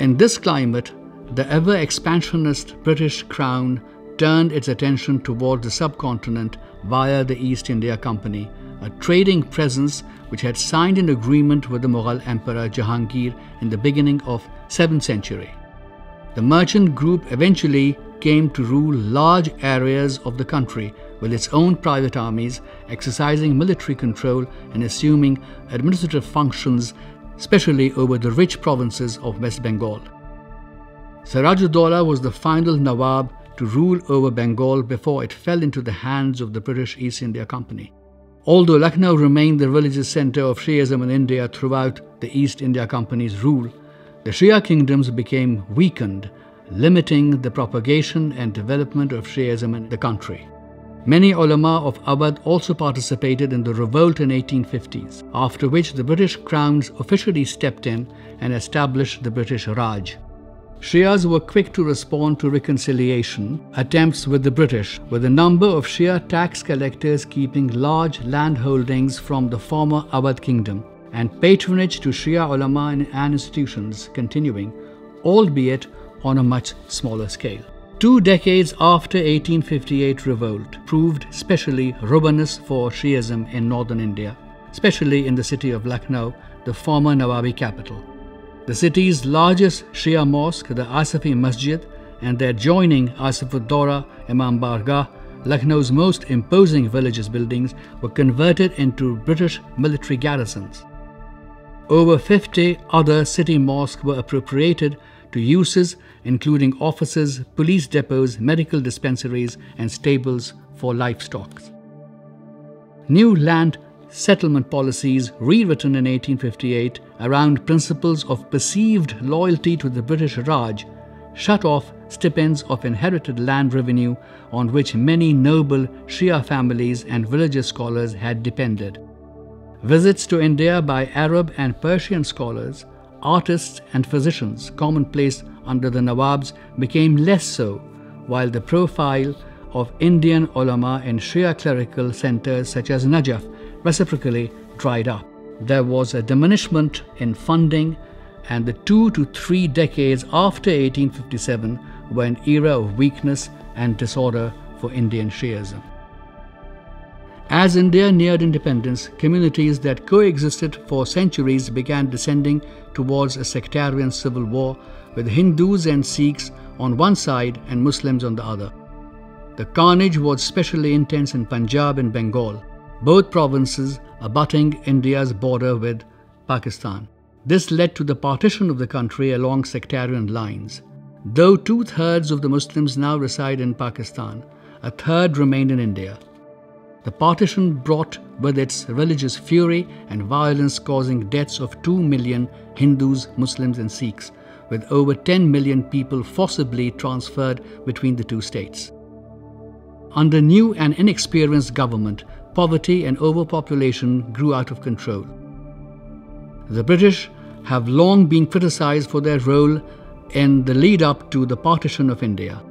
In this climate, the ever expansionist British Crown turned its attention toward the subcontinent via the East India Company, a trading presence which had signed an agreement with the Mughal Emperor Jahangir in the beginning of 7th century. The merchant group eventually came to rule large areas of the country with its own private armies, exercising military control and assuming administrative functions, especially over the rich provinces of West Bengal. Sirajuddaula was the final Nawab to rule over Bengal before it fell into the hands of the British East India Company. Although Lucknow remained the religious center of Shiaism in India throughout the East India Company's rule, the Shia kingdoms became weakened, limiting the propagation and development of Shiaism in the country. Many ulama of Awadh also participated in the revolt in 1850s, after which the British crowns officially stepped in and established the British Raj. Shias were quick to respond to reconciliation attempts with the British, with a number of Shia tax collectors keeping large landholdings from the former Awadh kingdom and patronage to Shia ulama and institutions continuing, albeit on a much smaller scale. Two decades after 1858 revolt proved especially ruinous for Shiism in northern India, especially in the city of Lucknow, the former Nawabi capital. The city's largest Shia mosque, the Asafi Masjid, and the adjoining Asifuddawla Imam Bargah, Lucknow's most imposing religious buildings, were converted into British military garrisons. Over 50 other city mosques were appropriated to uses including offices, police depots, medical dispensaries, and stables for livestock. New land settlement policies rewritten in 1858 around principles of perceived loyalty to the British Raj shut off stipends of inherited land revenue on which many noble Shia families and religious scholars had depended. Visits to India by Arab and Persian scholars, artists, and physicians, commonplace under the Nawabs, became less so, while the profile of Indian ulama in Shia clerical centers such as Najaf reciprocally dried up. There was a diminishment in funding, and the two to three decades after 1857 were an era of weakness and disorder for Indian Shiism. As India neared independence, communities that coexisted for centuries began descending towards a sectarian civil war with Hindus and Sikhs on one side and Muslims on the other. The carnage was especially intense in Punjab and Bengal, both provinces abutting India's border with Pakistan. This led to the partition of the country along sectarian lines. Though two thirds of the Muslims now reside in Pakistan, a third remained in India. The partition brought with its religious fury and violence, causing deaths of 2 million Hindus, Muslims, and Sikhs, with over 10 million people forcibly transferred between the two states. Under new and inexperienced government, poverty and overpopulation grew out of control. The British have long been criticized for their role in the lead up to the partition of India.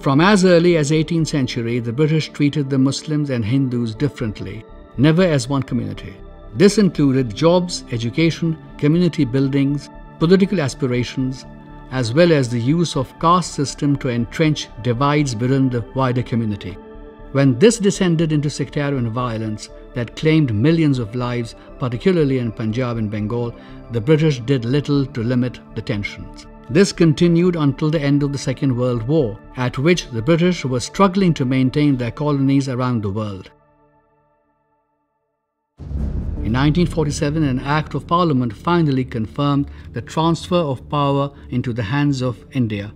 From as early as 18th century, the British treated the Muslims and Hindus differently, never as one community. This included jobs, education, community buildings, political aspirations, as well as the use of caste system to entrench divides within the wider community. When this descended into sectarian violence that claimed millions of lives, particularly in Punjab and Bengal, the British did little to limit the tensions. This continued until the end of the Second World War, at which the British were struggling to maintain their colonies around the world. In 1947, an Act of Parliament finally confirmed the transfer of power into the hands of India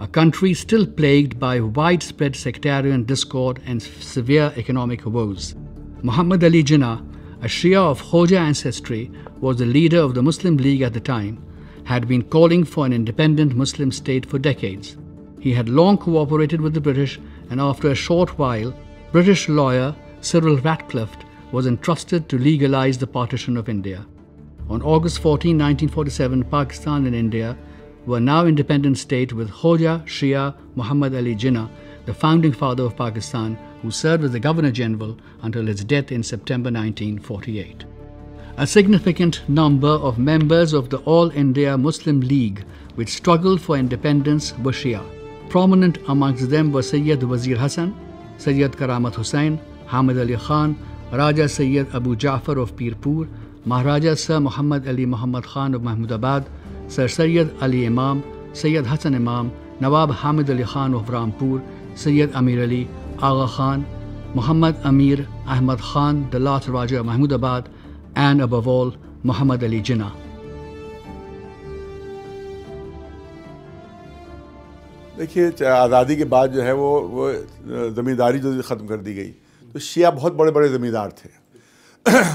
a country still plagued by widespread sectarian discord and severe economic woes. Muhammad Ali Jinnah, a Shia of Khoja ancestry, was the leader of the Muslim League at the time, had been calling for an independent Muslim state for decades. He had long cooperated with the British, and after a short while, British lawyer Cyril Radcliffe was entrusted to legalize the partition of India. On August 14, 1947, Pakistan and India were now independent state with Khoja Shia Muhammad Ali Jinnah, the founding father of Pakistan, who served as the Governor General until his death in September 1948. A significant number of members of the All India Muslim League, which struggled for independence, were Shia. Prominent amongst them were Sayyid Wazir Hassan, Sayyid Karamat Hussain, Hamid Ali Khan, Raja Sayyid Abu Ja'far of Pirpur, Maharaja Sir Muhammad Ali Muhammad Khan of Mahmudabad, Sir Sayyid Ali Imam, Sayyid Hassan Imam, Nawab Hamid Ali Khan of Rampur, Sayyid Amir Ali, Agha Khan, Muhammad Amir Ahmad Khan, the last Raja of Mahmudabad, and above all, Muhammad Ali Jinnah.
دیکھیے آزادی کے بعد جو ہے وہ وہ زمینداری جو ختم کر دی گئی۔ تو شیعہ بہت بڑے بڑے زمیندار تھے۔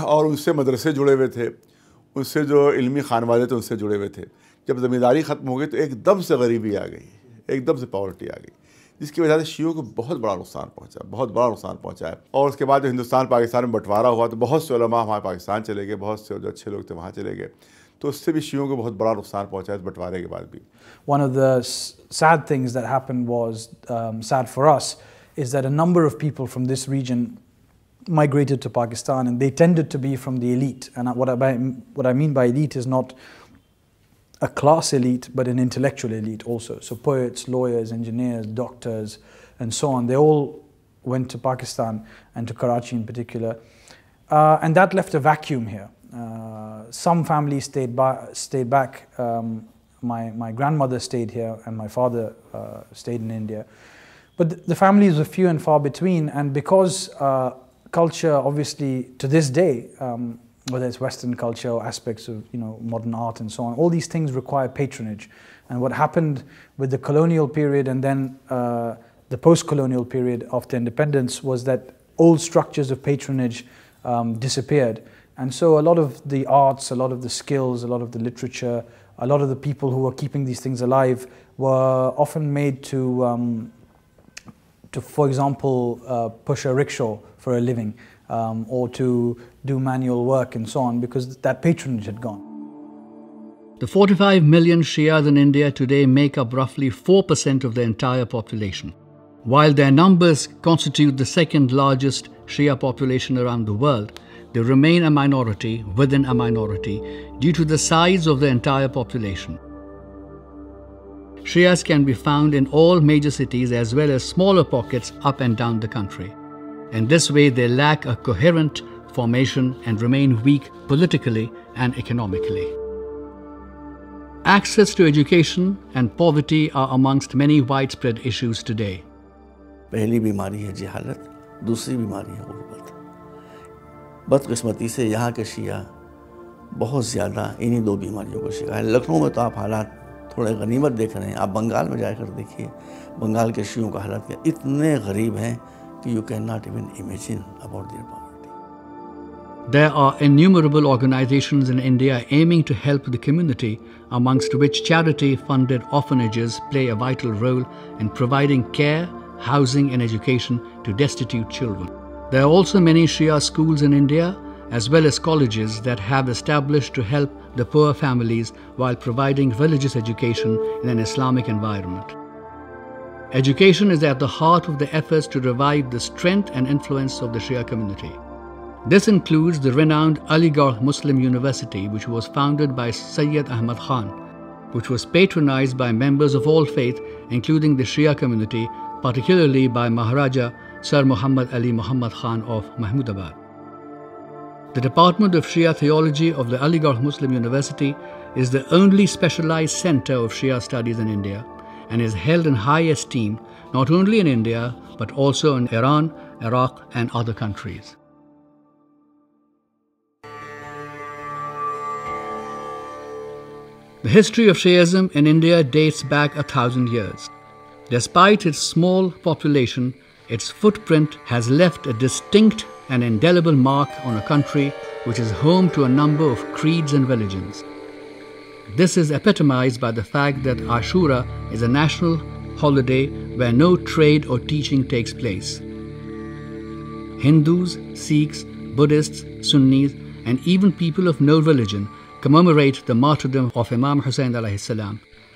اور ان سے مدرسے جڑے ہوئے تھے۔ ان سے جو علمی خان والے تھے ان سے جڑے ہوئے تھے۔ جب زمینداری ختم ہو گئی تو ایک دم سے غریبی آ گئی۔ ایک دم سے پاورٹی آ گئی۔ جس کی وجہ سے شیعوں کو بہت بڑا نقصان پہنچا بہت بڑا نقصان پہنچا ہے۔ اور اس کے بعد جو ہندوستان، پاکستان میں بٹوارا ہوا تو بہت سے علماء ہمارے پاکستان چلے گئے، بہت سے جو اچھے لوگ تھے وہاں چلے گئے۔ تو اس سے بھی شیعوں کو بہت بڑا نقصان پہنچا ہے اس بٹوارے کے بعد بھی۔
One of the sad things that happen was sad for us is that a number of people from this region migrated to Pakistan and they tended to be from the elite and what I mean by elite is not a class elite, but an intellectual elite also. So poets, lawyers, engineers, doctors, and so on, they all went to Pakistan and to Karachi in particular. Uh, and that left a vacuum here. Uh, some families stayed, stayed back. Um, my, my grandmother stayed here and my father uh, stayed in India. But the families were few and far between, and because uh, culture, obviously, to this day, um, whether it's Western culture or aspects of you know modern art and so on. All these things require patronage. And what happened with the colonial period and then uh, the post-colonial period after independence was that old structures of patronage um, disappeared. And so a lot of the arts, a lot of the skills, a lot of the literature, a lot of the people who were keeping these things alive were often made to, um, to for example, uh, push a rickshaw for a living um, or to do manual work and so on because that patronage had gone.
The 45 million Shias in India today make up roughly 4% of the entire population. While their numbers constitute the second largest Shia population around the world, they remain a minority within a minority due to the size of the entire population. Shias can be found in all major cities as well as smaller pockets up and down the country. In this way, they lack a coherent formation and remain weak politically and economically. Access to education and poverty are amongst many widespread issues today.
पहली बीमारी है जहालत दूसरी बीमारी है गुर्बत बदकिस्मती से यहाँ के शिया बहुत ज़्यादा इन्हीं दो बीमारियों का शिकार है लखनऊ में तो आप हालात थोड़े गनीमत देख रहे हैं आप बंगाल में जाकर देखिए बंगाल के शियों का हालात क्या इतने गरीब हैं you cannot even imagine about their poverty.
There are innumerable organizations in India aiming to help the community, amongst which charity funded orphanages play a vital role in providing care, housing, and education to destitute children. There are also many Shia schools in India, as well as colleges that have established to help the poor families while providing religious education in an Islamic environment. Education is at the heart of the efforts to revive the strength and influence of the Shia community. This includes the renowned Aligarh Muslim University, which was founded by Sayyid Ahmad Khan, which was patronized by members of all faith, including the Shia community, particularly by Maharaja Sir Muhammad Ali Muhammad Khan of Mahmudabad. The Department of Shia Theology of the Aligarh Muslim University is the only specialized center of Shia studies in India and is held in high esteem not only in India but also in Iran, Iraq, and other countries. The history of Shiism in India dates back a thousand years. Despite its small population, its footprint has left a distinct and indelible mark on a country which is home to a number of creeds and religions. This is epitomized by the fact that Ashura is a national holiday where no trade or teaching takes place. Hindus, Sikhs, Buddhists, Sunnis, and even people of no religion commemorate the martyrdom of Imam Hussein.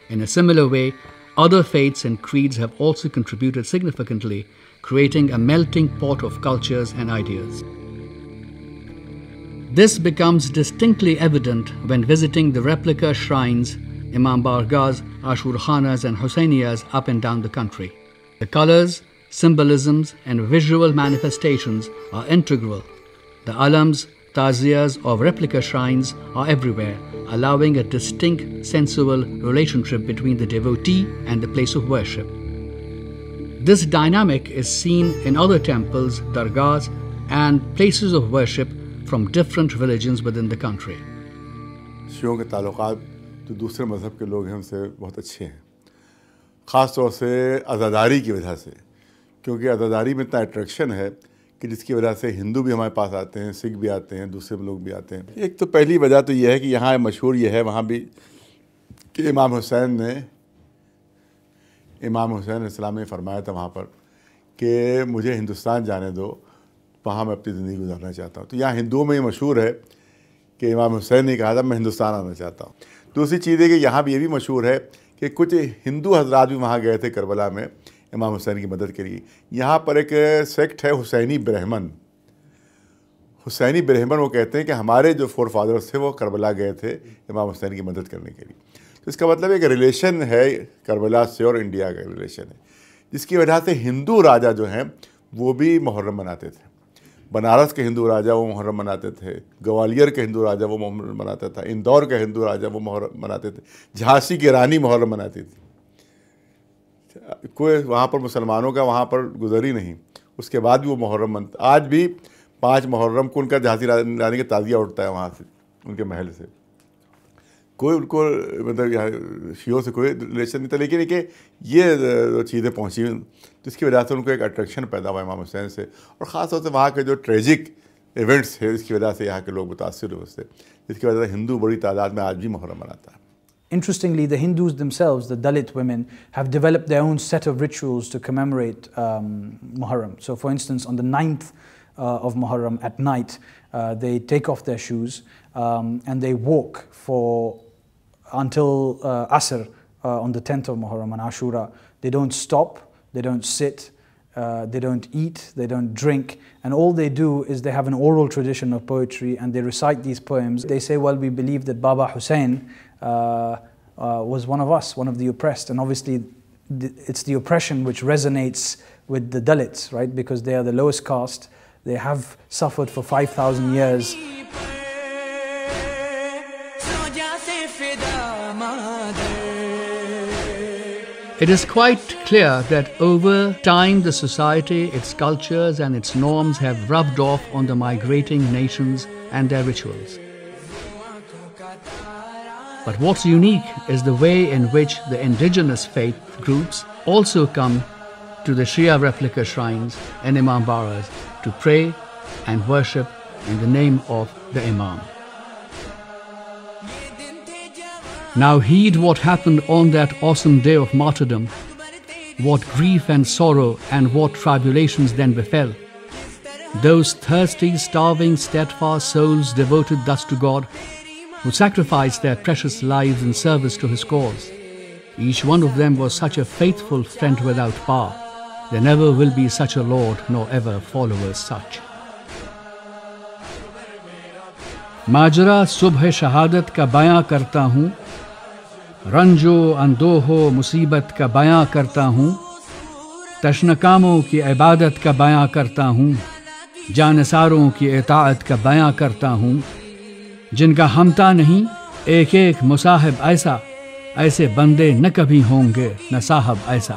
In a similar way, other faiths and creeds have also contributed significantly, creating a melting pot of cultures and ideas. This becomes distinctly evident when visiting the replica shrines, Imam Bargahs, Ashur Khanas, and Hussainiyas up and down the country. The colors, symbolisms, and visual manifestations are integral. The alams, taziyas of replica shrines are everywhere, allowing a distinct sensual relationship between the devotee and the place of worship. This dynamic is seen in other temples, dargahs, and places of worship from different religions within the country.
شیعوں کے تعلقات جو دوسرے مذہب کے لوگ ہیں، ان سے بہت اچھے ہیں۔ خاص طور سے عزاداری کی وجہ سے، کیونکہ عزاداری میں اتنا اٹریکشن ہے کہ جس کی وجہ سے ہندو بھی ہمارے پاس آتے ہیں، سکھ بھی آتے ہیں، دوسرے لوگ بھی آتے ہیں۔ ایک تو پہلی وجہ تو یہ ہے کہ یہاں مشہور یہ ہے، وہاں بھی کہ امام حسین نے، امام حسین اسلام نے فرمایا تھا وہاں پر کہ مجھے ہندوستان جانے دو۔ وہاں میں اپنی زندگی گزارنا چاہتا ہوں۔ تو یہاں ہندوؤں میں یہ مشہور ہے کہ امام حسین نے کہا تھا، میں ہندوستان آنا چاہتا ہوں۔ دوسری چیز ہے کہ یہاں بھی یہ بھی مشہور ہے کہ کچھ ہندو حضرات بھی وہاں گئے تھے کربلا میں امام حسین کی مدد کے لیے۔ یہاں پر ایک سیکٹ ہے حسینی برہمن۔ حسینی برہمن وہ کہتے ہیں کہ ہمارے جو فور فادرس تھے وہ کربلا گئے تھے امام حسین کی مدد کرنے کے لیے۔ تو اس کا مطلب ایک ریلیشن ہے کربلا سے اور انڈیا کا ریلیشن ہے۔ جس کی وجہ سے ہندو راجہ جو ہیں وہ بھی محرم مناتے تھے۔ بنارس کے ہندو راجہ وہ محرم مناتے تھے گوالیر کے ہندو راجہ وہ محرم مناتا تھا اندور کے ہندو راجہ وہ محرم مناتے تھے، جھانسی کی رانی محرم مناتی تھی۔ کوئی وہاں پر مسلمانوں کا وہاں پر گزر ہی نہیں۔ اس کے بعد بھی وہ محرم منتا آج بھی پانچ محرم کو ان کا جھانسی رانی کا تعزیہ اٹھتا ہے وہاں سے، ان کے محل سے۔ کوئی ان کو مطلب شیعوں سے کوئی ریلیشن نہیں تھا، لیکن یہ چیزیں پہنچی۔ इसकी वजह से उनको एक अट्रैक्शन पैदा हुआ इमाम हुसैन से और ख़ास तौर से वहाँ के जो ट्रेजिक इवेंट्स है इसकी वजह से यहाँ के लोग मुतासर हुए उससे जिसकी वजह से हिंदू बड़ी तादाद में आज भी मुहर्रम मनाता है
Interestingly, the Hindus themselves, the Dalit women, have developed their own set of rituals to commemorate um, Muharram. So, for instance, on the 9th uh, of Muharram at night, uh, they take off their shoes um, and they walk for until uh, Asr uh, on the 10th of Muharram and Ashura. They don't stop, they don't sit, uh, they don't eat, they don't drink, and all they do is they have an oral tradition of poetry and they recite these poems. They say, Well, we believe that Baba Hussein uh, uh, was one of us, one of the oppressed, and obviously it's the oppression which resonates with the Dalits, right? Because they are the lowest caste, they have suffered for 5,000 years.
It is quite clear that over time the society, its cultures, and its norms have rubbed off on the migrating nations and their rituals. But what's unique is the way in which the indigenous faith groups also come to the Shia replica shrines and Imambaras to pray and worship in the name of the Imam. Now heed what happened on that awesome day of martyrdom, what grief and sorrow and what tribulations then befell. Those thirsty, starving, steadfast souls devoted thus to God, who sacrificed their precious lives in service to His cause. Each one of them was such a faithful friend without bar. There never will be such a Lord, nor ever followers such. माजरा सुबह शहादत का बयां करता हूँ رنج و اندوہ و مصیبت کا بیاں کرتا ہوں، تشنکاموں کی عبادت کا بیاں کرتا ہوں، جانساروں کی اطاعت کا بیاں کرتا ہوں۔ جن کا ہمتا نہیں، ایک ایک مصاحب ایسا، ایسے بندے نہ کبھی ہوں گے، نہ صاحب ایسا۔